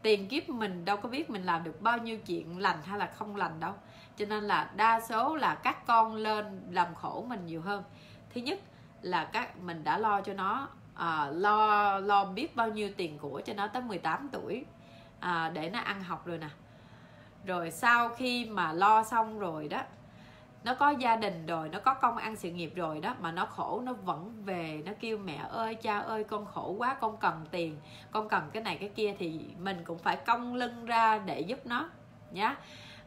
Tiền kiếp mình đâu có biết mình làm được bao nhiêu chuyện lành hay là không lành đâu. Cho nên là đa số là các con lên làm khổ mình nhiều hơn. Thứ nhất là các mình đã lo cho nó à, lo lo biết bao nhiêu tiền của cho nó tới 18 tuổi à, để nó ăn học rồi nè. Rồi sau khi mà lo xong rồi đó nó có gia đình rồi nó có công ăn sự nghiệp rồi đó mà nó khổ nó vẫn về nó kêu mẹ ơi cha ơi con khổ quá con cần tiền con cần cái này cái kia thì mình cũng phải cong lưng ra để giúp nó nhé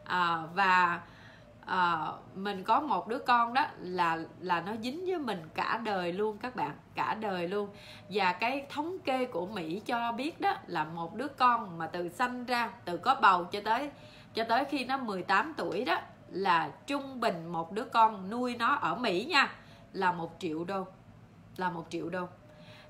à, và à, mình có một đứa con đó là là nó dính với mình cả đời luôn các bạn cả đời luôn. Và cái thống kê của Mỹ cho biết đó là một đứa con mà từ sanh ra từ có bầu cho tới cho tới khi nó 18 tuổi đó là trung bình một đứa con nuôi nó ở Mỹ nha là một triệu đô là một triệu đô.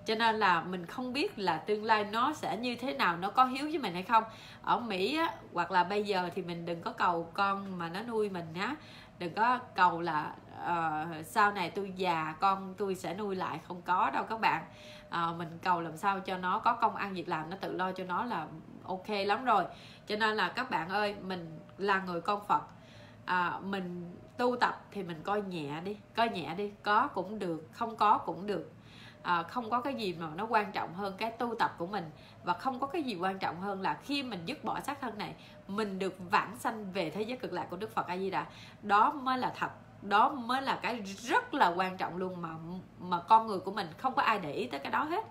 Cho nên là mình không biết là tương lai nó sẽ như thế nào nó có hiếu với mình hay không. Ở Mỹ á, hoặc là bây giờ thì mình đừng có cầu con mà nó nuôi mình á. Đừng có cầu là uh, sau này tôi già con tôi sẽ nuôi lại không có đâu các bạn. Uh, mình cầu làm sao cho nó có công ăn việc làm nó tự lo cho nó là ok lắm rồi. Cho nên là các bạn ơi mình là người con Phật à, mình tu tập thì mình coi nhẹ đi coi nhẹ đi có cũng được không có cũng được. À, không có cái gì mà nó quan trọng hơn cái tu tập của mình. Và không có cái gì quan trọng hơn là khi mình dứt bỏ xác thân này mình được vãng sanh về thế giới cực lạc của đức phật a di đà đó mới là thật đó mới là cái rất là quan trọng luôn mà mà con người của mình không có ai để ý tới cái đó hết.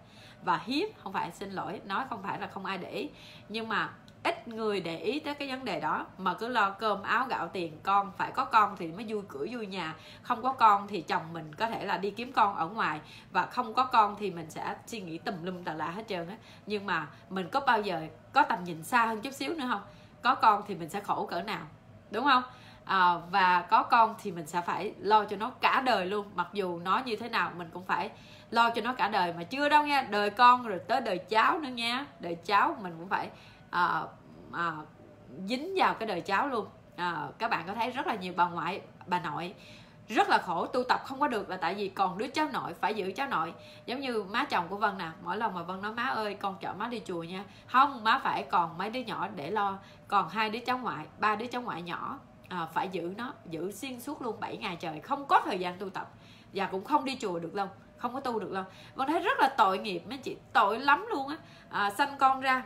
Và hiếp không phải xin lỗi nói không phải là không ai để ý. Nhưng mà ít người để ý tới cái vấn đề đó. Mà cứ lo cơm áo gạo tiền con phải có con thì mới vui cửa vui nhà. Không có con thì chồng mình có thể là đi kiếm con ở ngoài. Và không có con thì mình sẽ suy nghĩ tùm lum tà lạ hết trơn á. Nhưng mà mình có bao giờ có tầm nhìn xa hơn chút xíu nữa không? Có con thì mình sẽ khổ cỡ nào? Đúng không? À, và có con thì mình sẽ phải lo cho nó cả đời luôn. Mặc dù nó như thế nào mình cũng phải lo cho nó cả đời. Mà chưa đâu nha đời con rồi tới đời cháu nữa nha. Đời cháu mình cũng phải à, à, dính vào cái đời cháu luôn. À, các bạn có thấy rất là nhiều bà ngoại bà nội rất là khổ tu tập không có được là tại vì còn đứa cháu nội phải giữ cháu nội. Giống như má chồng của vân nè mỗi lần mà vân nói má ơi con chở má đi chùa nha. Không má phải còn mấy đứa nhỏ để lo còn hai đứa cháu ngoại ba đứa cháu ngoại nhỏ. À, phải giữ nó giữ xuyên suốt luôn 7 ngày trời không có thời gian tu tập và cũng không đi chùa được đâu không có tu được đâu vân thấy rất là tội nghiệp mấy chị tội lắm luôn á. À, sanh con ra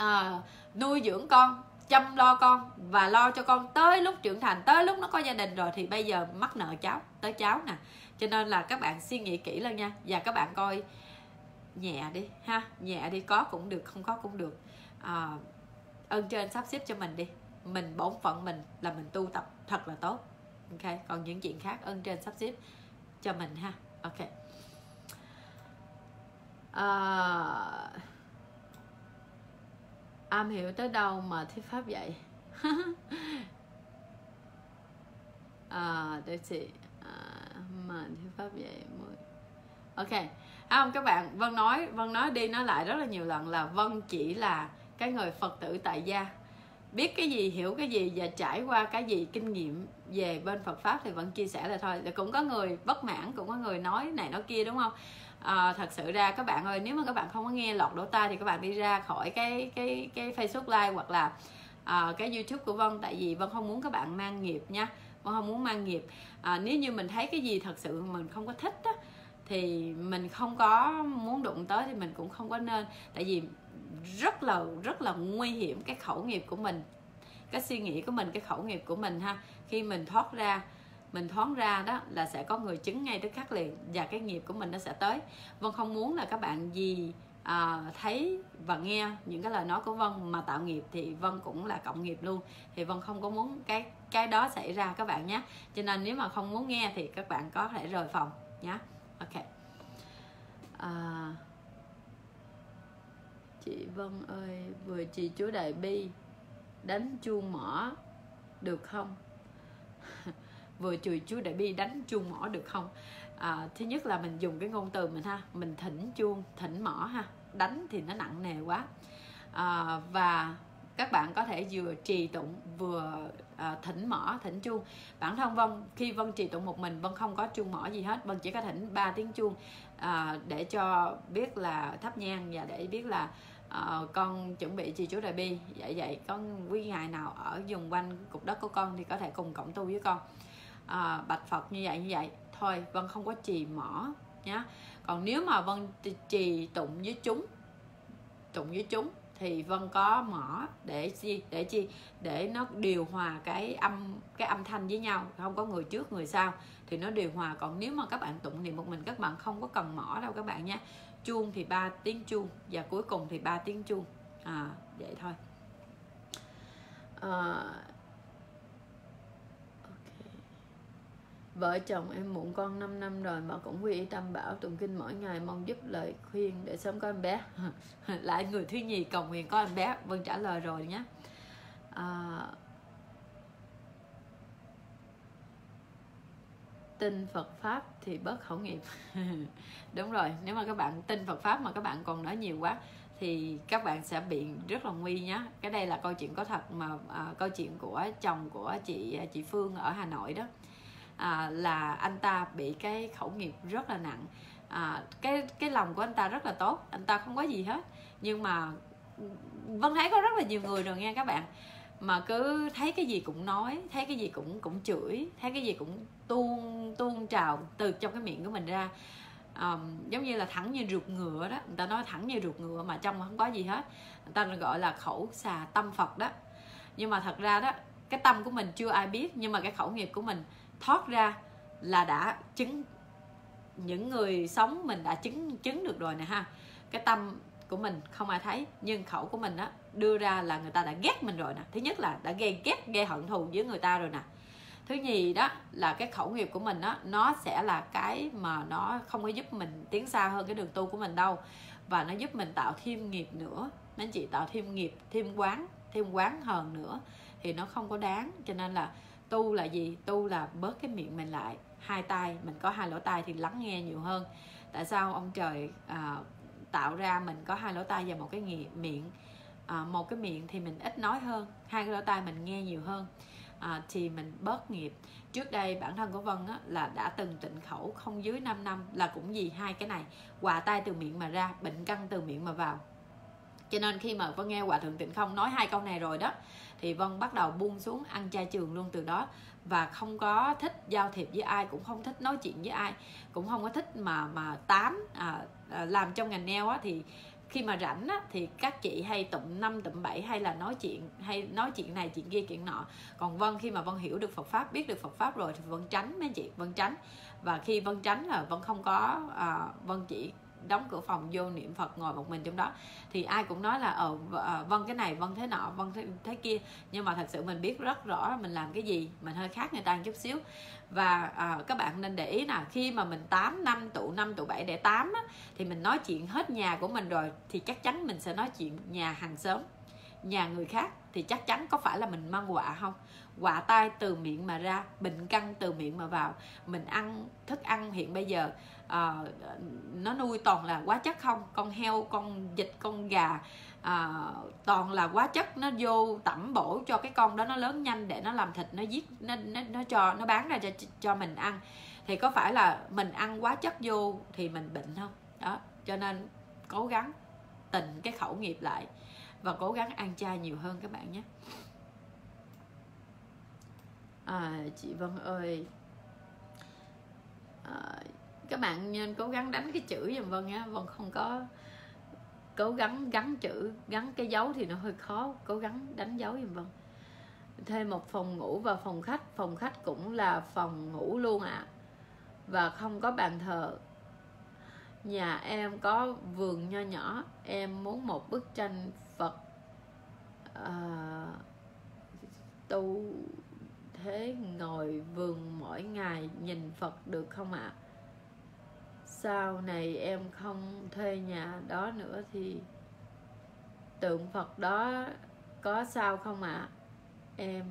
à, nuôi dưỡng con chăm lo con và lo cho con tới lúc trưởng thành tới lúc nó có gia đình rồi thì bây giờ mắc nợ cháu tới cháu nè. Cho nên là các bạn suy nghĩ kỹ lên nha và các bạn coi nhẹ đi ha nhẹ đi có cũng được không có cũng được. À, ơn trên sắp xếp cho mình đi. Mình bổn phận mình là mình tu tập thật là tốt. Ok còn những chuyện khác ơn trên sắp xếp cho mình ha. Ok. Uh, am hiểu tới đâu mà thuyết pháp vậy? À, để chị à, mà thuyết pháp vậy ok. À, không các bạn vân nói vân nói đi nói lại rất là nhiều lần là vân chỉ là cái người phật tử tại gia. Biết cái gì hiểu cái gì và trải qua cái gì kinh nghiệm về bên Phật pháp thì vẫn chia sẻ là thôi. Cũng có người bất mãn cũng có người nói này nói kia đúng không? À, thật sự ra các bạn ơi nếu mà các bạn không có nghe lọt lỗ tai thì các bạn đi ra khỏi cái cái cái Facebook live hoặc là à, cái YouTube của Vân. Tại vì Vân không muốn các bạn mang nghiệp nha. Vân không muốn mang nghiệp. À, nếu như mình thấy cái gì thật sự mình không có thích á thì mình không có muốn đụng tới thì mình cũng không có nên. Tại vì rất là rất là nguy hiểm cái khẩu nghiệp của mình cái suy nghĩ của mình cái khẩu nghiệp của mình ha. Khi mình thoát ra mình thoáng ra đó là sẽ có người chứng ngay tức khắc liền và cái nghiệp của mình nó sẽ tới. Vân không muốn là các bạn gì à, thấy và nghe những cái lời nói của vân mà tạo nghiệp thì vân cũng là cộng nghiệp luôn. Thì vân không có muốn cái cái đó xảy ra các bạn nhé. Cho nên nếu mà không muốn nghe thì các bạn có thể rời phòng nhé. Ok. À, chị vân ơi vừa chị chúa đại bi đánh chuông mỏ được không? vừa chửi chúa đại bi đánh chuông mỏ được không? À, thứ nhất là mình dùng cái ngôn từ mình ha mình thỉnh chuông thỉnh mỏ ha đánh thì nó nặng nề quá. À, và các bạn có thể vừa trì tụng vừa à, thỉnh mỏ thỉnh chuông. Bản thân vân khi vân trì tụng một mình vân không có chuông mỏ gì hết vân chỉ có thỉnh ba tiếng chuông à, để cho biết là thắp nhang và để biết là à, con chuẩn bị trì chú đại bi. Vậy vậy con quý ngài nào ở vùng quanh cục đất của con thì có thể cùng cộng tu với con à, bạch phật như vậy như vậy. Thôi vân không có trì mỏ nhá. Còn nếu mà vân trì tụng với chúng tụng với chúng thì vân có mỏ để chi để chi? Để nó điều hòa cái âm cái âm thanh với nhau. Không có người trước người sau thì nó điều hòa. Còn nếu mà các bạn tụng niệm một mình các bạn không có cần mỏ đâu các bạn nhé chuông thì ba tiếng chuông và cuối cùng thì ba tiếng chuông. À vậy thôi. À, Vợ chồng em muộn con 5 năm rồi mà cũng quy y tâm bảo tụng kinh mỗi ngày mong giúp lời khuyên để sớm có em bé. Lại người thứ nhì cầu nguyện có em bé. Vân trả lời rồi nhé. À, tin Phật pháp thì bớt khẩu nghiệp. Đúng rồi, nếu mà các bạn tin Phật pháp mà các bạn còn nói nhiều quá thì các bạn sẽ bị rất là nguy nhá cái đây là câu chuyện có thật mà à, câu chuyện của chồng của chị à, chị Phương ở Hà Nội đó à, là anh ta bị cái khẩu nghiệp rất là nặng. À, cái cái lòng của anh ta rất là tốt anh ta không có gì hết. Nhưng mà vân thấy có rất là nhiều người rồi nghe các bạn. Mà cứ thấy cái gì cũng nói thấy cái gì cũng cũng chửi thấy cái gì cũng tuôn tuôn trào từ trong cái miệng của mình ra. Um, giống như là thẳng như ruột ngựa đó. Người ta nói thẳng như ruột ngựa mà trong không có gì hết. Người ta gọi là khẩu xà tâm phật đó. Nhưng mà thật ra đó cái tâm của mình chưa ai biết nhưng mà cái khẩu nghiệp của mình thoát ra là đã chứng, những người sống mình đã chứng chứng được rồi nè ha. Cái tâm của mình không ai thấy, nhưng khẩu của mình á, đưa ra là người ta đã ghét mình rồi nè. Thứ nhất là đã gây ghét, gây hận thù với người ta rồi nè. Thứ nhì đó là cái khẩu nghiệp của mình đó nó sẽ là cái mà nó không có giúp mình tiến xa hơn cái đường tu của mình đâu. Và nó giúp mình tạo thêm nghiệp nữa. Nên chị, tạo thêm nghiệp, thêm quán thêm quán hờn nữa thì nó không có đáng. Cho nên là tu là gì? Tu là bớt cái miệng mình lại. Hai tay mình có hai lỗ tai thì lắng nghe nhiều hơn. Tại sao ông trời à, tạo ra mình có hai lỗ tai và một cái miệng? À, một cái miệng thì mình ít nói hơn hai cái lỗ tai mình nghe nhiều hơn. À, thì mình bớt nghiệp. Trước đây bản thân của Vân á, là đã từng tịnh khẩu không dưới 5 năm là cũng vì hai cái này. Quà tai từ miệng mà ra bệnh căn từ miệng mà vào. Cho nên khi mà Vân nghe Hòa Thượng Tịnh Không nói hai câu này rồi đó thì Vân bắt đầu buông xuống ăn chay trường luôn từ đó. Và không có thích giao thiệp với ai cũng không thích nói chuyện với ai cũng không có thích mà mà tám à, à, làm trong ngành neo á thì khi mà rảnh á, thì các chị hay tụng năm tụng bảy hay là nói chuyện hay nói chuyện này chuyện kia chuyện nọ. Còn vân khi mà vân hiểu được phật pháp biết được phật pháp rồi thì vân tránh mấy chị vân tránh. Và khi vân tránh là vân không có à, vân chỉ đóng cửa phòng vô niệm phật ngồi một mình trong đó. Thì ai cũng nói là ờ, ờ vâng cái này vâng thế nọ vâng thế, thế kia. Nhưng mà thật sự mình biết rất rõ mình làm cái gì mình hơi khác người ta một chút xíu. Và à, các bạn nên để ý là khi mà mình 8 năm tụ 5 tụ 7 để 8 á, thì mình nói chuyện hết nhà của mình rồi thì chắc chắn mình sẽ nói chuyện nhà hàng xóm nhà người khác. Thì chắc chắn có phải là mình mang quạ không? Quạ tai từ miệng mà ra bệnh căn từ miệng mà vào. Mình ăn thức ăn hiện bây giờ à, nó nuôi toàn là quá chất không? Con heo con vịt con gà à, toàn là quá chất nó vô tẩm bổ cho cái con đó nó lớn nhanh để nó làm thịt nó giết nó nó, nó cho nó bán ra cho cho mình ăn. Thì có phải là mình ăn quá chất vô thì mình bệnh không? Đó cho nên cố gắng tình cái khẩu nghiệp lại và cố gắng ăn chay nhiều hơn các bạn nhé. À, chị Vân ơi các bạn nên cố gắng đánh cái chữ giùm Vân nhé. Vân không có cố gắng gắn chữ gắn cái dấu thì nó hơi khó. Cố gắng đánh dấu giùm Vân. Thêm một phòng ngủ và phòng khách. Phòng khách cũng là phòng ngủ luôn ạ. À. và không có bàn thờ. Nhà em có vườn nho nhỏ. Em muốn một bức tranh phật uh, tu thế ngồi vườn mỗi ngày nhìn phật được không ạ? à? Sau này em không thuê nhà đó nữa thì tượng phật đó có sao không ạ? À? em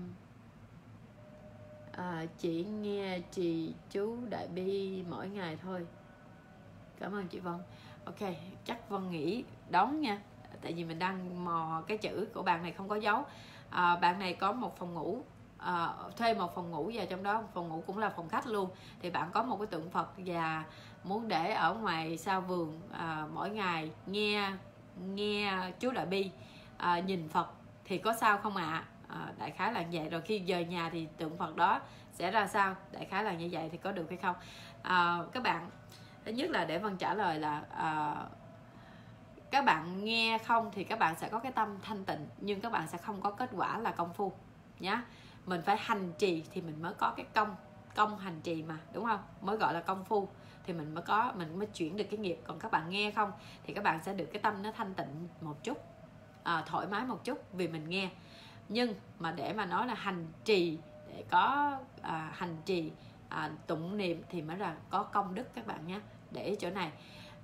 à, chỉ nghe trì chú đại bi mỗi ngày thôi. Cảm ơn chị vân. Ok chắc vân nghĩ đón nha. Tại vì mình đang mò cái chữ của bạn này không có dấu. À, bạn này có một phòng ngủ à, thuê một phòng ngủ và trong đó. Phòng ngủ cũng là phòng khách luôn. Thì bạn có một cái tượng phật và muốn để ở ngoài sau vườn à, mỗi ngày nghe nghe chú đại bi à, nhìn phật thì có sao không ạ? À? à, đại khái là như vậy. Rồi khi về nhà thì tượng phật đó sẽ ra sao? Đại khái là như vậy thì có được hay không? À, các bạn thứ nhất là để vân trả lời là à, các bạn nghe không thì các bạn sẽ có cái tâm thanh tịnh nhưng các bạn sẽ không có kết quả là công phu nhé mình phải hành trì thì mình mới có cái công công hành trì mà đúng không? Mới gọi là công phu thì mình mới có mình mới chuyển được cái nghiệp. Còn các bạn nghe không thì các bạn sẽ được cái tâm nó thanh tịnh một chút à, thoải mái một chút vì mình nghe. Nhưng mà để mà nói là hành trì để có à, hành trì à, tụng niệm thì mới là có công đức các bạn nhé để chỗ này.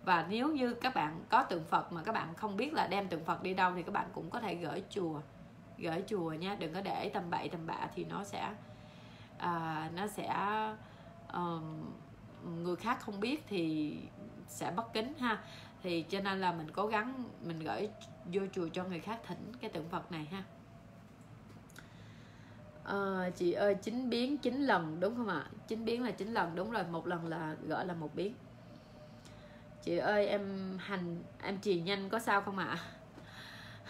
Và nếu như các bạn có tượng Phật mà các bạn không biết là đem tượng Phật đi đâu thì các bạn cũng có thể gửi chùa gửi chùa nhé. Đừng có để tầm bậy tầm bạ thì nó sẽ à, nó sẽ um, người khác không biết thì sẽ bất kính ha. Thì cho nên là mình cố gắng mình gửi vô chùa cho người khác thỉnh cái tượng Phật này ha. À, chị ơi chín biến chín lần đúng không ạ? Chín biến là chín lần đúng rồi. Một lần là gọi là một biến. Chị ơi em hành em trì nhanh có sao không ạ?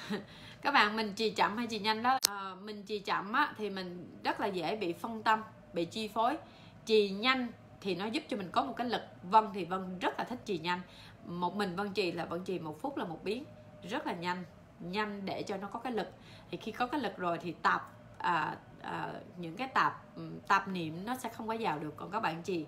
Các bạn mình trì chậm hay trì nhanh đó? À, mình trì chậm á, thì mình rất là dễ bị phân tâm bị chi phối. Trì nhanh thì nó giúp cho mình có một cái lực. Vân thì vân rất là thích trì nhanh. Một mình vân trì là vân trì một phút là một biến. Rất là nhanh nhanh để cho nó có cái lực. Thì khi có cái lực rồi thì tập à, à, những cái tạp tạp niệm nó sẽ không có vào được. Còn các bạn chị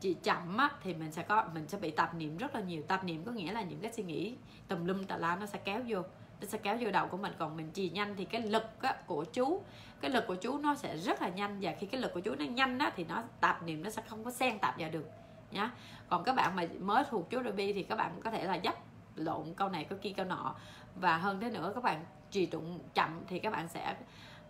chị chậm á, thì mình sẽ có mình sẽ bị tạp niệm rất là nhiều. Tạp niệm có nghĩa là những cái suy nghĩ tùm lum tà la nó sẽ kéo vô sẽ kéo vô đầu của mình. Còn mình trì nhanh thì cái lực á, của chú cái lực của chú nó sẽ rất là nhanh. Và khi cái lực của chú nó nhanh á, thì nó tạp niệm nó sẽ không có xen tạp vào được nhá. Còn các bạn mà mới thuộc chú Ruby thì các bạn có thể là dấp lộn câu này câu kia câu nọ. Và hơn thế nữa các bạn trì tụng chậm thì các bạn sẽ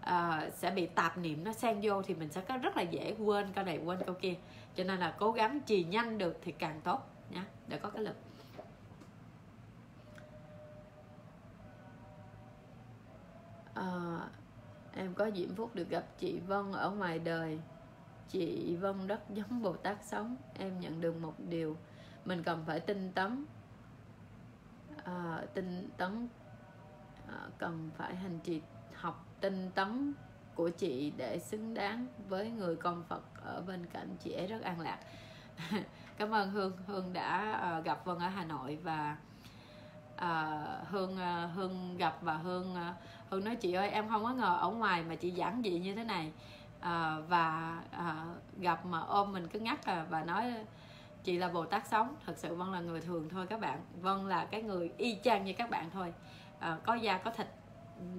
uh, sẽ bị tạp niệm nó xen vô thì mình sẽ có rất là dễ quên câu này quên câu kia. Cho nên là cố gắng trì nhanh được thì càng tốt nhé để có cái lực. À, em có diễm phúc được gặp chị Vân ở ngoài đời. Chị Vân rất giống Bồ Tát sống em nhận được một điều. Mình cần phải tinh tấn. À, tinh tấn à, cần phải hành trì học tinh tấn của chị để xứng đáng với người con Phật ở bên cạnh chị ấy rất an lạc. Cảm ơn Hương. Hương đã uh, gặp Vân ở Hà Nội và uh, Hương uh, Hương gặp và Hương uh, Hương nói chị ơi em không có ngờ ở ngoài mà chị giảng dị như thế này. À, và à, gặp mà ôm mình cứ ngắt à, và nói chị là Bồ Tát sống thật sự Vân là người thường thôi các bạn. Vân là cái người y chang như các bạn thôi. À, có da có thịt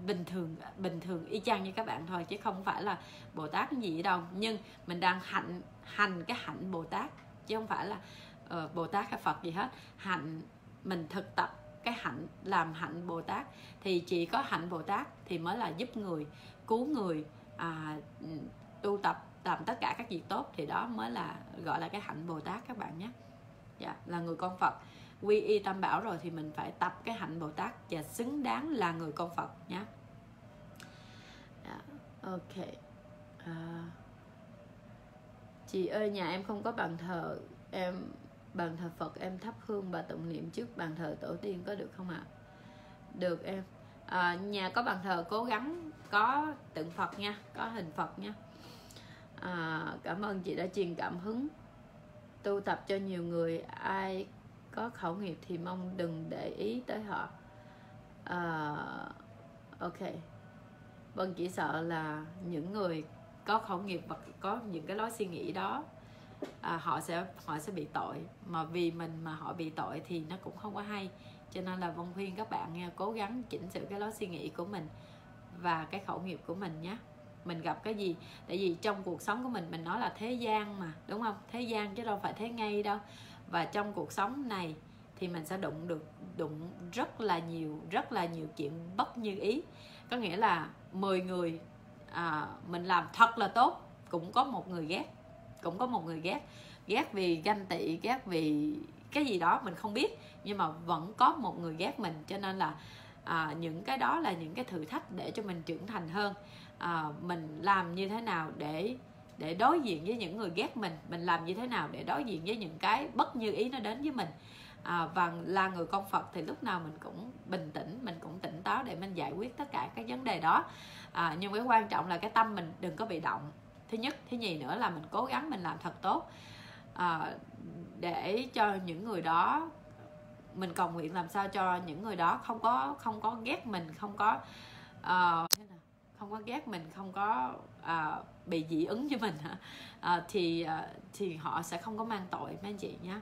bình thường bình thường y chang như các bạn thôi chứ không phải là bồ tát gì đâu. Nhưng mình đang hạnh hành cái hạnh bồ tát chứ không phải là uh, bồ tát hay phật gì hết. Hạnh mình thực tập cái hạnh làm hạnh bồ tát thì chỉ có hạnh bồ tát thì mới là giúp người cứu người à, tu tập làm tất cả các việc tốt thì đó mới là gọi là cái hạnh bồ tát các bạn nhé. Dạ, là người con phật. Quy y tam bảo rồi thì mình phải tập cái hạnh bồ tát và xứng đáng là người con phật nhé. Dạ, ok. À, chị ơi nhà em không có bàn thờ em bàn thờ phật em thắp hương và tụng niệm trước bàn thờ tổ tiên có được không ạ? À? được em. À, nhà có bàn thờ cố gắng có tượng phật nha có hình phật nha. À, cảm ơn chị đã truyền cảm hứng. Tu tập cho nhiều người ai có khẩu nghiệp thì mong đừng để ý tới họ. À, ok. Vâng chỉ sợ là những người có khẩu nghiệp và có những cái lối suy nghĩ đó à, họ sẽ họ sẽ bị tội. Mà vì mình mà họ bị tội thì nó cũng không có hay. Cho nên là vân khuyên các bạn nha cố gắng chỉnh sửa cái lối suy nghĩ của mình và cái khẩu nghiệp của mình nhé. Mình gặp cái gì? Tại vì trong cuộc sống của mình mình nói là thế gian mà đúng không? Thế gian chứ đâu phải thế ngay đâu. Và trong cuộc sống này thì mình sẽ đụng được đụng rất là nhiều rất là nhiều chuyện bất như ý. Có nghĩa là 10 người à, mình làm thật là tốt cũng có một người ghét cũng có một người ghét ghét vì ganh tị ghét vì cái gì đó mình không biết nhưng mà vẫn có một người ghét mình cho nên là à, những cái đó là những cái thử thách để cho mình trưởng thành hơn. À, mình làm như thế nào để để đối diện với những người ghét mình? Mình làm như thế nào để đối diện với những cái bất như ý nó đến với mình? À, và là người con Phật thì lúc nào mình cũng bình tĩnh mình cũng tỉnh táo để mình giải quyết tất cả các vấn đề đó. À, nhưng cái quan trọng là cái tâm mình đừng có bị động thứ nhất thứ nhì nữa là mình cố gắng mình làm thật tốt. À, để cho những người đó mình cầu nguyện làm sao cho những người đó không có không có ghét mình không có uh, không có ghét mình không có uh, bị dị ứng với mình uh, thì uh, thì họ sẽ không có mang tội mấy anh chị nhé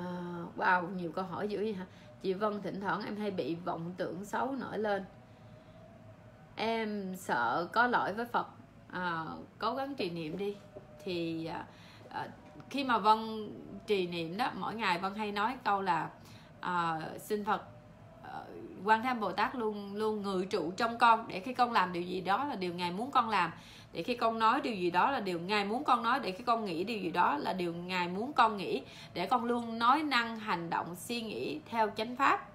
uh, wow nhiều câu hỏi dữ vậy hả? Chị Vân thỉnh thoảng em hay bị vọng tưởng xấu nổi lên em sợ có lỗi với Phật. À, cố gắng trì niệm đi. Thì à, khi mà Vân trì niệm đó mỗi ngày Vân hay nói câu là à, xin Phật quan tham bồ tát luôn luôn ngự trụ trong con. Để khi con làm điều gì đó là điều ngài muốn con làm. Để khi con nói điều gì đó là điều ngài muốn con nói. Để khi con nghĩ điều gì đó là điều ngài muốn con nghĩ. Để con luôn nói năng hành động suy nghĩ theo chánh pháp.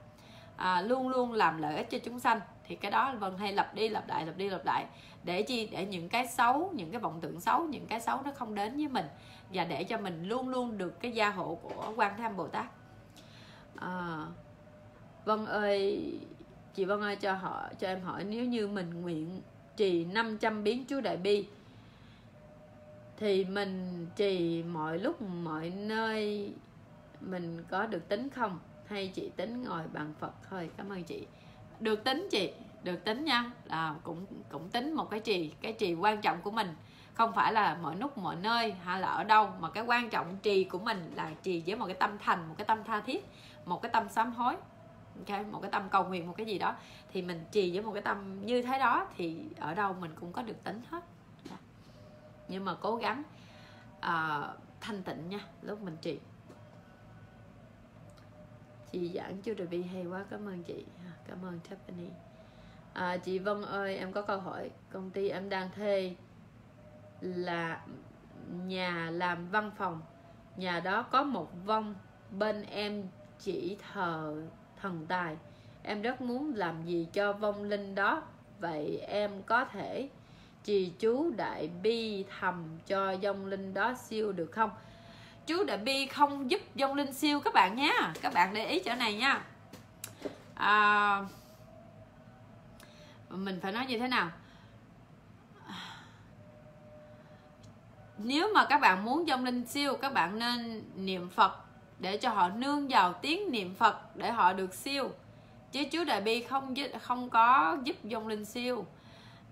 À, luôn luôn làm lợi ích cho chúng sanh thì cái đó vân hay lặp đi lặp lại lặp đi lặp lại để chi? Để những cái xấu những cái vọng tưởng xấu những cái xấu nó không đến với mình. Và để cho mình luôn luôn được cái gia hộ của quan tham bồ tát. À, vân ơi chị vân ơi cho họ cho em hỏi nếu như mình nguyện trì 500 biến chú đại bi thì mình trì mọi lúc mọi nơi mình có được tính không? Hay chị tính ngồi bằng phật thôi? Cảm ơn chị được tính chị được tính nha. À, cũng cũng tính một cái trì cái trì quan trọng của mình. Không phải là mọi lúc mọi nơi hay là ở đâu mà cái quan trọng trì của mình là trì với một cái tâm thành một cái tâm tha thiết một cái tâm sám hối okay? một cái tâm cầu nguyện một cái gì đó. Thì mình trì với một cái tâm như thế đó thì ở đâu mình cũng có được tính hết. Nhưng mà cố gắng uh, thanh tịnh nha lúc mình trì. Chị giảng chưa được bị hay quá cảm ơn chị cảm ơn Tiffany. À, chị Vân ơi em có câu hỏi. Công ty em đang thuê là nhà làm văn phòng. Nhà đó có một vong bên em chỉ thờ thần tài. Em rất muốn làm gì cho vong linh đó? Vậy em có thể trì chú đại bi thầm cho vong linh đó siêu được không? Chú đại bi không giúp vong linh siêu các bạn nhé các bạn để ý chỗ này nha à, mình phải nói như thế nào? Nếu mà các bạn muốn Dông linh siêu các bạn nên niệm phật để cho họ nương vào tiếng niệm phật để họ được siêu. Chứ chú đại bi không không có giúp Dông linh siêu.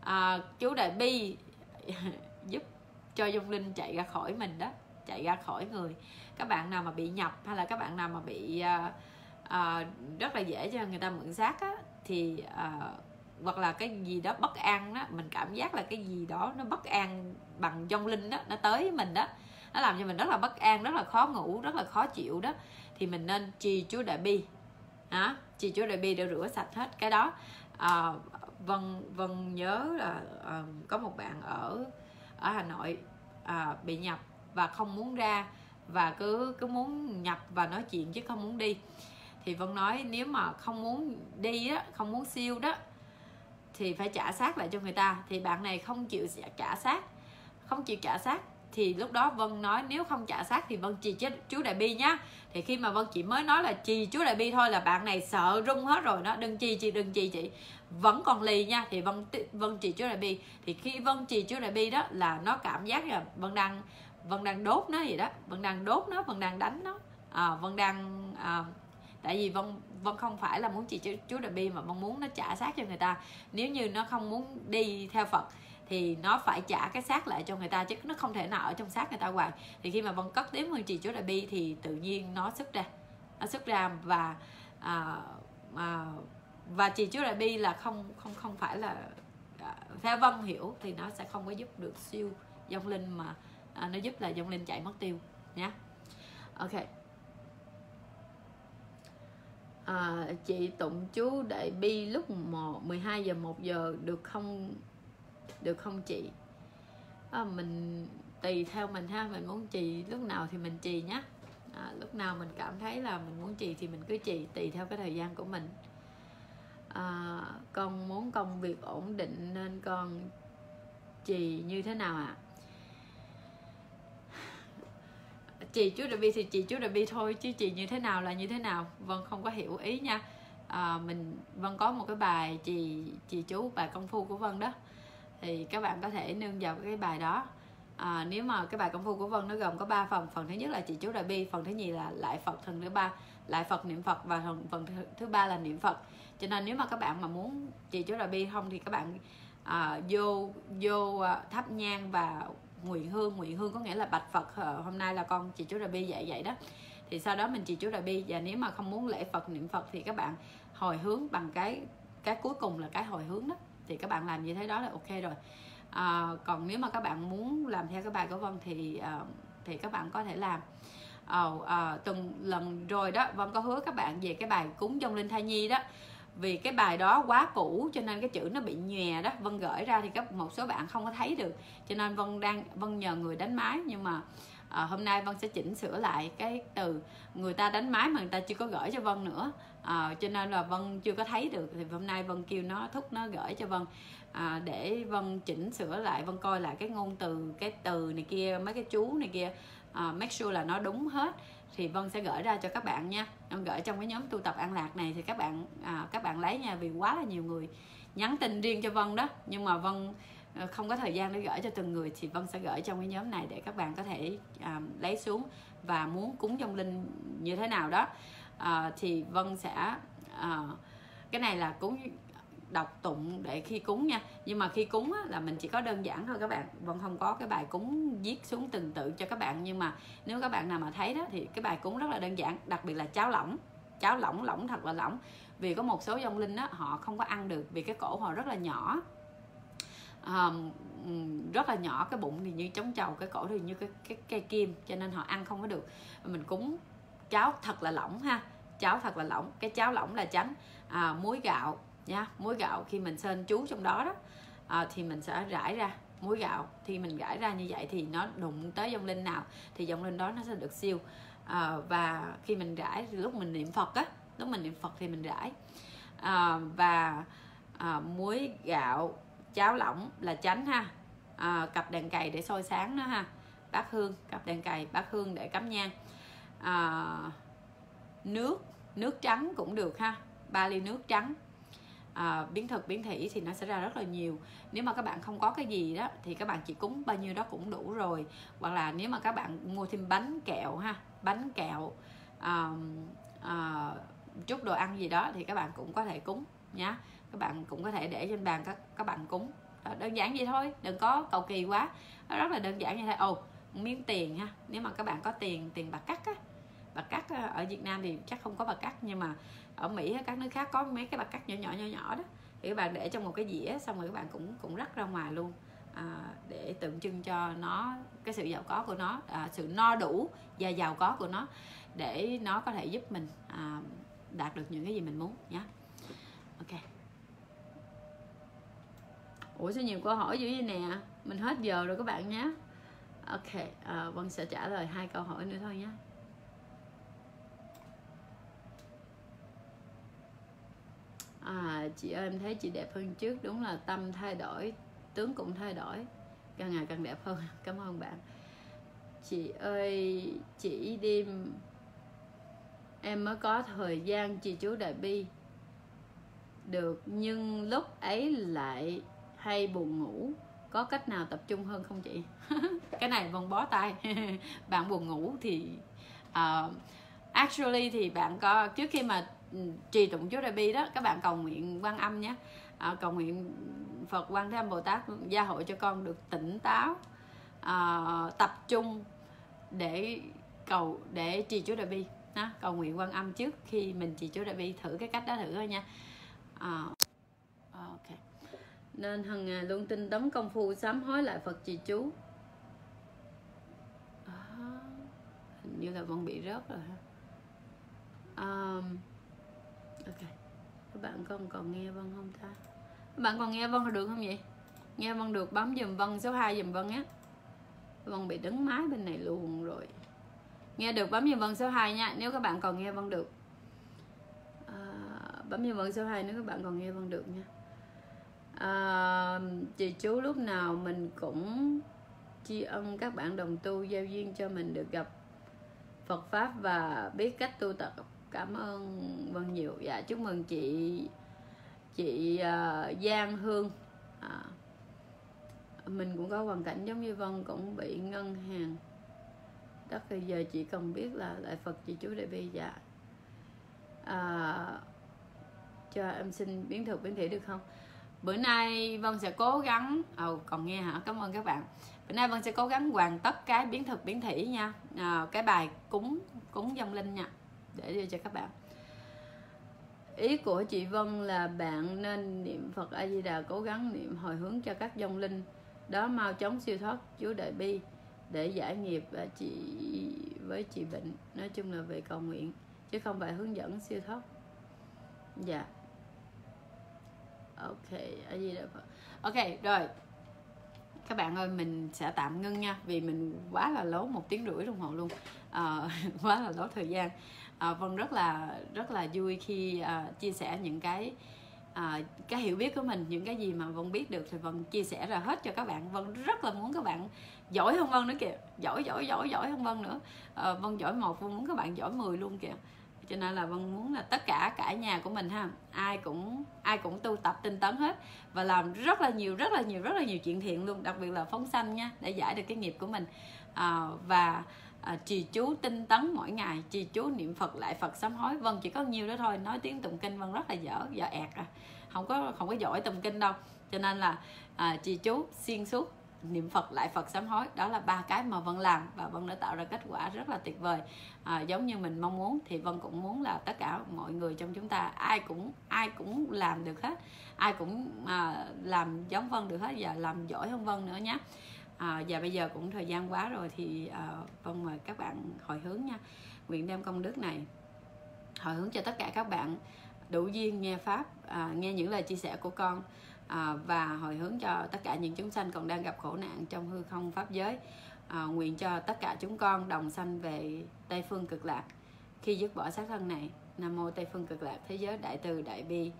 À, chú đại bi giúp cho Dông linh chạy ra khỏi mình đó chạy ra khỏi người. Các bạn nào mà bị nhập hay là các bạn nào mà bị uh, uh, rất là dễ cho người ta mượn xác á, thì uh, hoặc là cái gì đó bất an đó mình cảm giác là cái gì đó nó bất an bằng vong linh đó nó tới với mình đó nó làm cho mình rất là bất an rất là khó ngủ rất là khó chịu đó. Thì mình nên trì chúa đại bi. Hả trì chúa đại bi để rửa sạch hết cái đó. À, vân vân nhớ là à, có một bạn ở ở hà nội à, bị nhập và không muốn ra và cứ cứ muốn nhập và nói chuyện chứ không muốn đi thì vân nói nếu mà không muốn đi á không muốn siêu đó thì phải trả xác lại cho người ta. Thì bạn này không chịu trả xác không chịu trả xác. Thì lúc đó vân nói nếu không trả xác thì vân trì chết chú đại bi nhá. Thì khi mà vân chỉ mới nói là trì chú đại bi thôi là bạn này sợ rung hết rồi đó. Đừng trì chị đừng trì chị. Vẫn còn lì nha. Thì vân vân trì chú đại bi. Thì khi vân trì chú đại bi đó là nó cảm giác là vân đang vân đang đốt nó gì đó. Vân đang đốt nó vân đang đánh nó. À, vân đang à, tại vì vân vân không phải là muốn chỉ chú đại bi mà vân muốn nó trả xác cho người ta. Nếu như nó không muốn đi theo phật thì nó phải trả cái xác lại cho người ta chứ nó không thể nào ở trong xác người ta hoài. Thì khi mà vân cất đếm hương trì chú đại bi thì tự nhiên nó xuất ra. Nó xuất ra và à, à, và trì chú đại bi là không không không phải là à, theo vân hiểu thì nó sẽ không có giúp được siêu dòng linh mà à, nó giúp là dòng linh chạy mất tiêu nhé ok à, chị tụng chú đại bi lúc 1, 12 giờ 1 giờ được không được không chị? À, mình tùy theo mình ha mình muốn trì lúc nào thì mình trì nhé à, ờ, lúc nào mình cảm thấy là mình muốn trì thì mình cứ trì tùy theo cái thời gian của mình. À, con muốn công việc ổn định nên con trì như thế nào ạ? à? Chị chú đại bi thì chị chú đại bi thôi chứ chị như thế nào là như thế nào vân không có hiểu ý nha. À, mình vân có một cái bài chị chị chú bài công phu của vân đó. Thì các bạn có thể nương vào cái bài đó. À, nếu mà cái bài công phu của vân nó gồm có 3 phần phần thứ nhất là chị chú đại bi phần thứ nhì là lại phật thần thứ ba lại phật niệm phật và phần, phần thứ, thứ ba là niệm phật. Cho nên nếu mà các bạn mà muốn chị chú đại bi không thì các bạn à, vô vô à, thắp nhang và nguyện hương nguyện hương có nghĩa là bạch phật ờ, hôm nay là con chị chú rabi bi dạy vậy đó. Thì sau đó mình chị chú rabi bi và nếu mà không muốn lễ phật niệm phật thì các bạn hồi hướng bằng cái cái cuối cùng là cái hồi hướng đó. Thì các bạn làm như thế đó là ok rồi. À, còn nếu mà các bạn muốn làm theo cái bài của vân thì uh, thì các bạn có thể làm. Ờ, à, tuần lần rồi đó vân có hứa các bạn về cái bài cúng dông linh thai nhi đó vì cái bài đó quá cũ cho nên cái chữ nó bị nhòe đó vân gửi ra thì các một số bạn không có thấy được. Cho nên vân đang vân nhờ người đánh máy nhưng mà à, hôm nay vân sẽ chỉnh sửa lại cái từ người ta đánh máy mà người ta chưa có gửi cho vân nữa. À, cho nên là vân chưa có thấy được thì hôm nay vân kêu nó thúc nó gửi cho vân. À, để vân chỉnh sửa lại vân coi lại cái ngôn từ cái từ này kia mấy cái chú này kia. À, make sure là nó đúng hết thì vân sẽ gửi ra cho các bạn nha. Vân gửi trong cái nhóm tu tập an lạc này thì các bạn à, các bạn lấy nha vì quá là nhiều người nhắn tin riêng cho vân đó. Nhưng mà vân ờ, không có thời gian để gửi cho từng người thì vân sẽ gửi trong cái nhóm này để các bạn có thể à, lấy xuống và muốn cúng trong linh như thế nào đó. À, thì vân sẽ à, cái này là cúng đọc tụng để khi cúng nha. Nhưng mà khi cúng á, là mình chỉ có đơn giản thôi các bạn. Vẫn không có cái bài cúng viết xuống từng tự cho các bạn. Nhưng mà nếu các bạn nào mà thấy đó thì cái bài cúng rất là đơn giản. Đặc biệt là cháo lỏng. Cháo lỏng lỏng thật là lỏng. Vì có một số dông linh á họ không có ăn được vì cái cổ họ rất là nhỏ. Um, rất là nhỏ cái bụng thì như trống trầu cái cổ thì như cái, cái cây kim cho nên họ ăn không có được. Mình cúng cháo thật là lỏng ha. Cháo thật là lỏng. Cái cháo lỏng là tránh à, muối gạo nha muối gạo khi mình sên chú trong đó đó à, thì mình sẽ rải ra muối gạo. Thì mình rải ra như vậy thì nó đụng tới dòng linh nào thì dòng linh đó nó sẽ được siêu. À, và khi mình rải thì lúc mình niệm phật á lúc mình niệm phật thì mình rải. À, và à, muối gạo cháo lỏng là tránh ha. À, cặp đèn cày để soi sáng đó ha. Bát hương cặp đèn cày bát hương để cắm nhang. À, nước nước trắng cũng được ha. Ba ly nước trắng à, biến thực biến thủy thì nó sẽ ra rất là nhiều. Nếu mà các bạn không có cái gì đó thì các bạn chỉ cúng bao nhiêu đó cũng đủ rồi. Hoặc là nếu mà các bạn mua thêm bánh kẹo ha bánh kẹo à, à, chút đồ ăn gì đó thì các bạn cũng có thể cúng nhá. Các bạn cũng có thể để trên bàn các các bạn cúng. À, đơn giản vậy thôi đừng có cầu kỳ quá. Nó rất là đơn giản như thế ồ miếng tiền ha nếu mà các bạn có tiền tiền bạc cắt á bạc cắt ờ, ở Việt Nam thì chắc không có bạc cắt nhưng mà ở Mỹ hay các nước khác có mấy cái bạc cắt nhỏ nhỏ nhỏ nhỏ đó. Thì các bạn để trong một cái dĩa xong rồi các bạn cũng cũng rắc ra ngoài luôn. À, để tượng trưng cho nó cái sự giàu có của nó à, sự no đủ và giàu có của nó để nó có thể giúp mình à, đạt được những cái gì mình muốn nhé ok. Ủa sao nhiều câu hỏi dữ vậy nè? Mình hết giờ rồi các bạn nhé ok à, vân sẽ trả lời hai câu hỏi nữa thôi nhé à chị ơi em thấy chị đẹp hơn trước. Đúng là tâm thay đổi tướng cũng thay đổi. Càng ngày càng đẹp hơn. Cảm ơn bạn. Chị ơi chỉ đêm em mới có thời gian chị chú đại bi được nhưng lúc ấy lại hay buồn ngủ. Có cách nào tập trung hơn không chị? Cái này vòng bó tay. Bạn buồn ngủ thì uh, actually thì bạn có trước khi mà trì tụng chú đại bi đó các bạn cầu nguyện quan âm nhé. À, cầu nguyện phật quan thế âm bồ tát gia hộ cho con được tỉnh táo à, tập trung để cầu để trì chú đại bi. Đó, cầu nguyện quan âm trước khi mình trì chú đại bi. Thử cái cách đó thử thôi nha. À, ok. Nên hằng ngày luôn tinh tấn công phu sám hối lại phật trì chú. À, hình như là vẫn bị rớt rồi ha. Um, ok. Các bạn còn còn nghe vân không ta? Các bạn còn nghe vân được không vậy? Nghe vân được bấm dùm vân số 2 dùm vân á vân bị đứng máy bên này luôn rồi. Nghe được bấm dùm vân số 2 nha nếu các bạn còn nghe vân được. À, bấm dùm vân số 2 nếu các bạn còn nghe vân được nha. À, chị chú lúc nào mình cũng tri ân các bạn đồng tu giao duyên cho mình được gặp Phật pháp và biết cách tu tập cảm ơn vân nhiều. Dạ chúc mừng chị chị uh, Giang Hương. À, mình cũng có hoàn cảnh giống như Vân cũng bị ngân hàng. Đất bây giờ chị cần biết là lại Phật chị chú đại bi dạ. À, cho em xin biến thực biến thể được không? Bữa nay Vân sẽ cố gắng ồ oh, còn nghe hả? Cảm ơn các bạn. Bữa nay Vân sẽ cố gắng hoàn tất cái biến thực biến thể nha. À, cái bài cúng cúng dông linh nha để đưa cho các bạn. Ý của chị Vân là bạn nên niệm Phật A Di Đà cố gắng niệm hồi hướng cho các dông linh. Đó mau chóng siêu thoát Chúa Đại Bi để giải nghiệp và chị với chị bệnh. Nói chung là về cầu nguyện chứ không phải hướng dẫn siêu thoát. Dạ. Ok A Di Đà Phật. Ok rồi. Các bạn ơi mình sẽ tạm ngưng nha vì mình quá là lố một tiếng rưỡi đồng hồ luôn. À, quá là lố thời gian à, vân rất là rất là vui khi à, chia sẻ những cái à, cái hiểu biết của mình những cái gì mà vân biết được thì vân chia sẻ ra hết cho các bạn. Vân rất là muốn các bạn giỏi hơn vân nữa kìa. Giỏi giỏi giỏi giỏi hơn vân nữa. À, vân giỏi một vân muốn các bạn giỏi 10 luôn kìa. Cho nên là vân muốn là tất cả cả nhà của mình ha ai cũng ai cũng tu tập tinh tấn hết và làm rất là nhiều rất là nhiều rất là nhiều chuyện thiện luôn đặc biệt là phóng sanh nha để giải được cái nghiệp của mình. À, và à, trì chú tinh tấn mỗi ngày trì chú niệm phật lại phật sám hối. Vâng chỉ có nhiêu đó thôi. Nói tiếng tụng kinh vân rất là dở dở ẹt à. Không có không có giỏi tụng kinh đâu. Cho nên là à, trì chú xuyên suốt niệm phật lại phật sám hối. Đó là ba cái mà vân làm và vân đã tạo ra kết quả rất là tuyệt vời. À, giống như mình mong muốn thì vân cũng muốn là tất cả mọi người trong chúng ta ai cũng ai cũng làm được hết. Ai cũng à, làm giống vân được hết. Và làm giỏi hơn vân nữa nhé à, và bây giờ cũng thời gian quá rồi thì à, vâng mời các bạn hồi hướng nha. Nguyện đem công đức này hồi hướng cho tất cả các bạn đủ duyên nghe pháp à, nghe những lời chia sẻ của con à, và hồi hướng cho tất cả những chúng sanh còn đang gặp khổ nạn trong hư không pháp giới. À, nguyện cho tất cả chúng con đồng sanh về tây phương cực lạc. Khi dứt bỏ xác thân này nam mô tây phương cực lạc thế giới đại từ đại bi.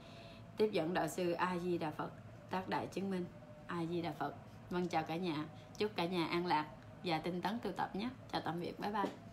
Tiếp dẫn đạo sư a di đà phật tác đại chứng minh a di đà phật. Vâng chào cả nhà chúc cả nhà an lạc và tinh tấn tu tập nhé. Chào tạm biệt, bye bye.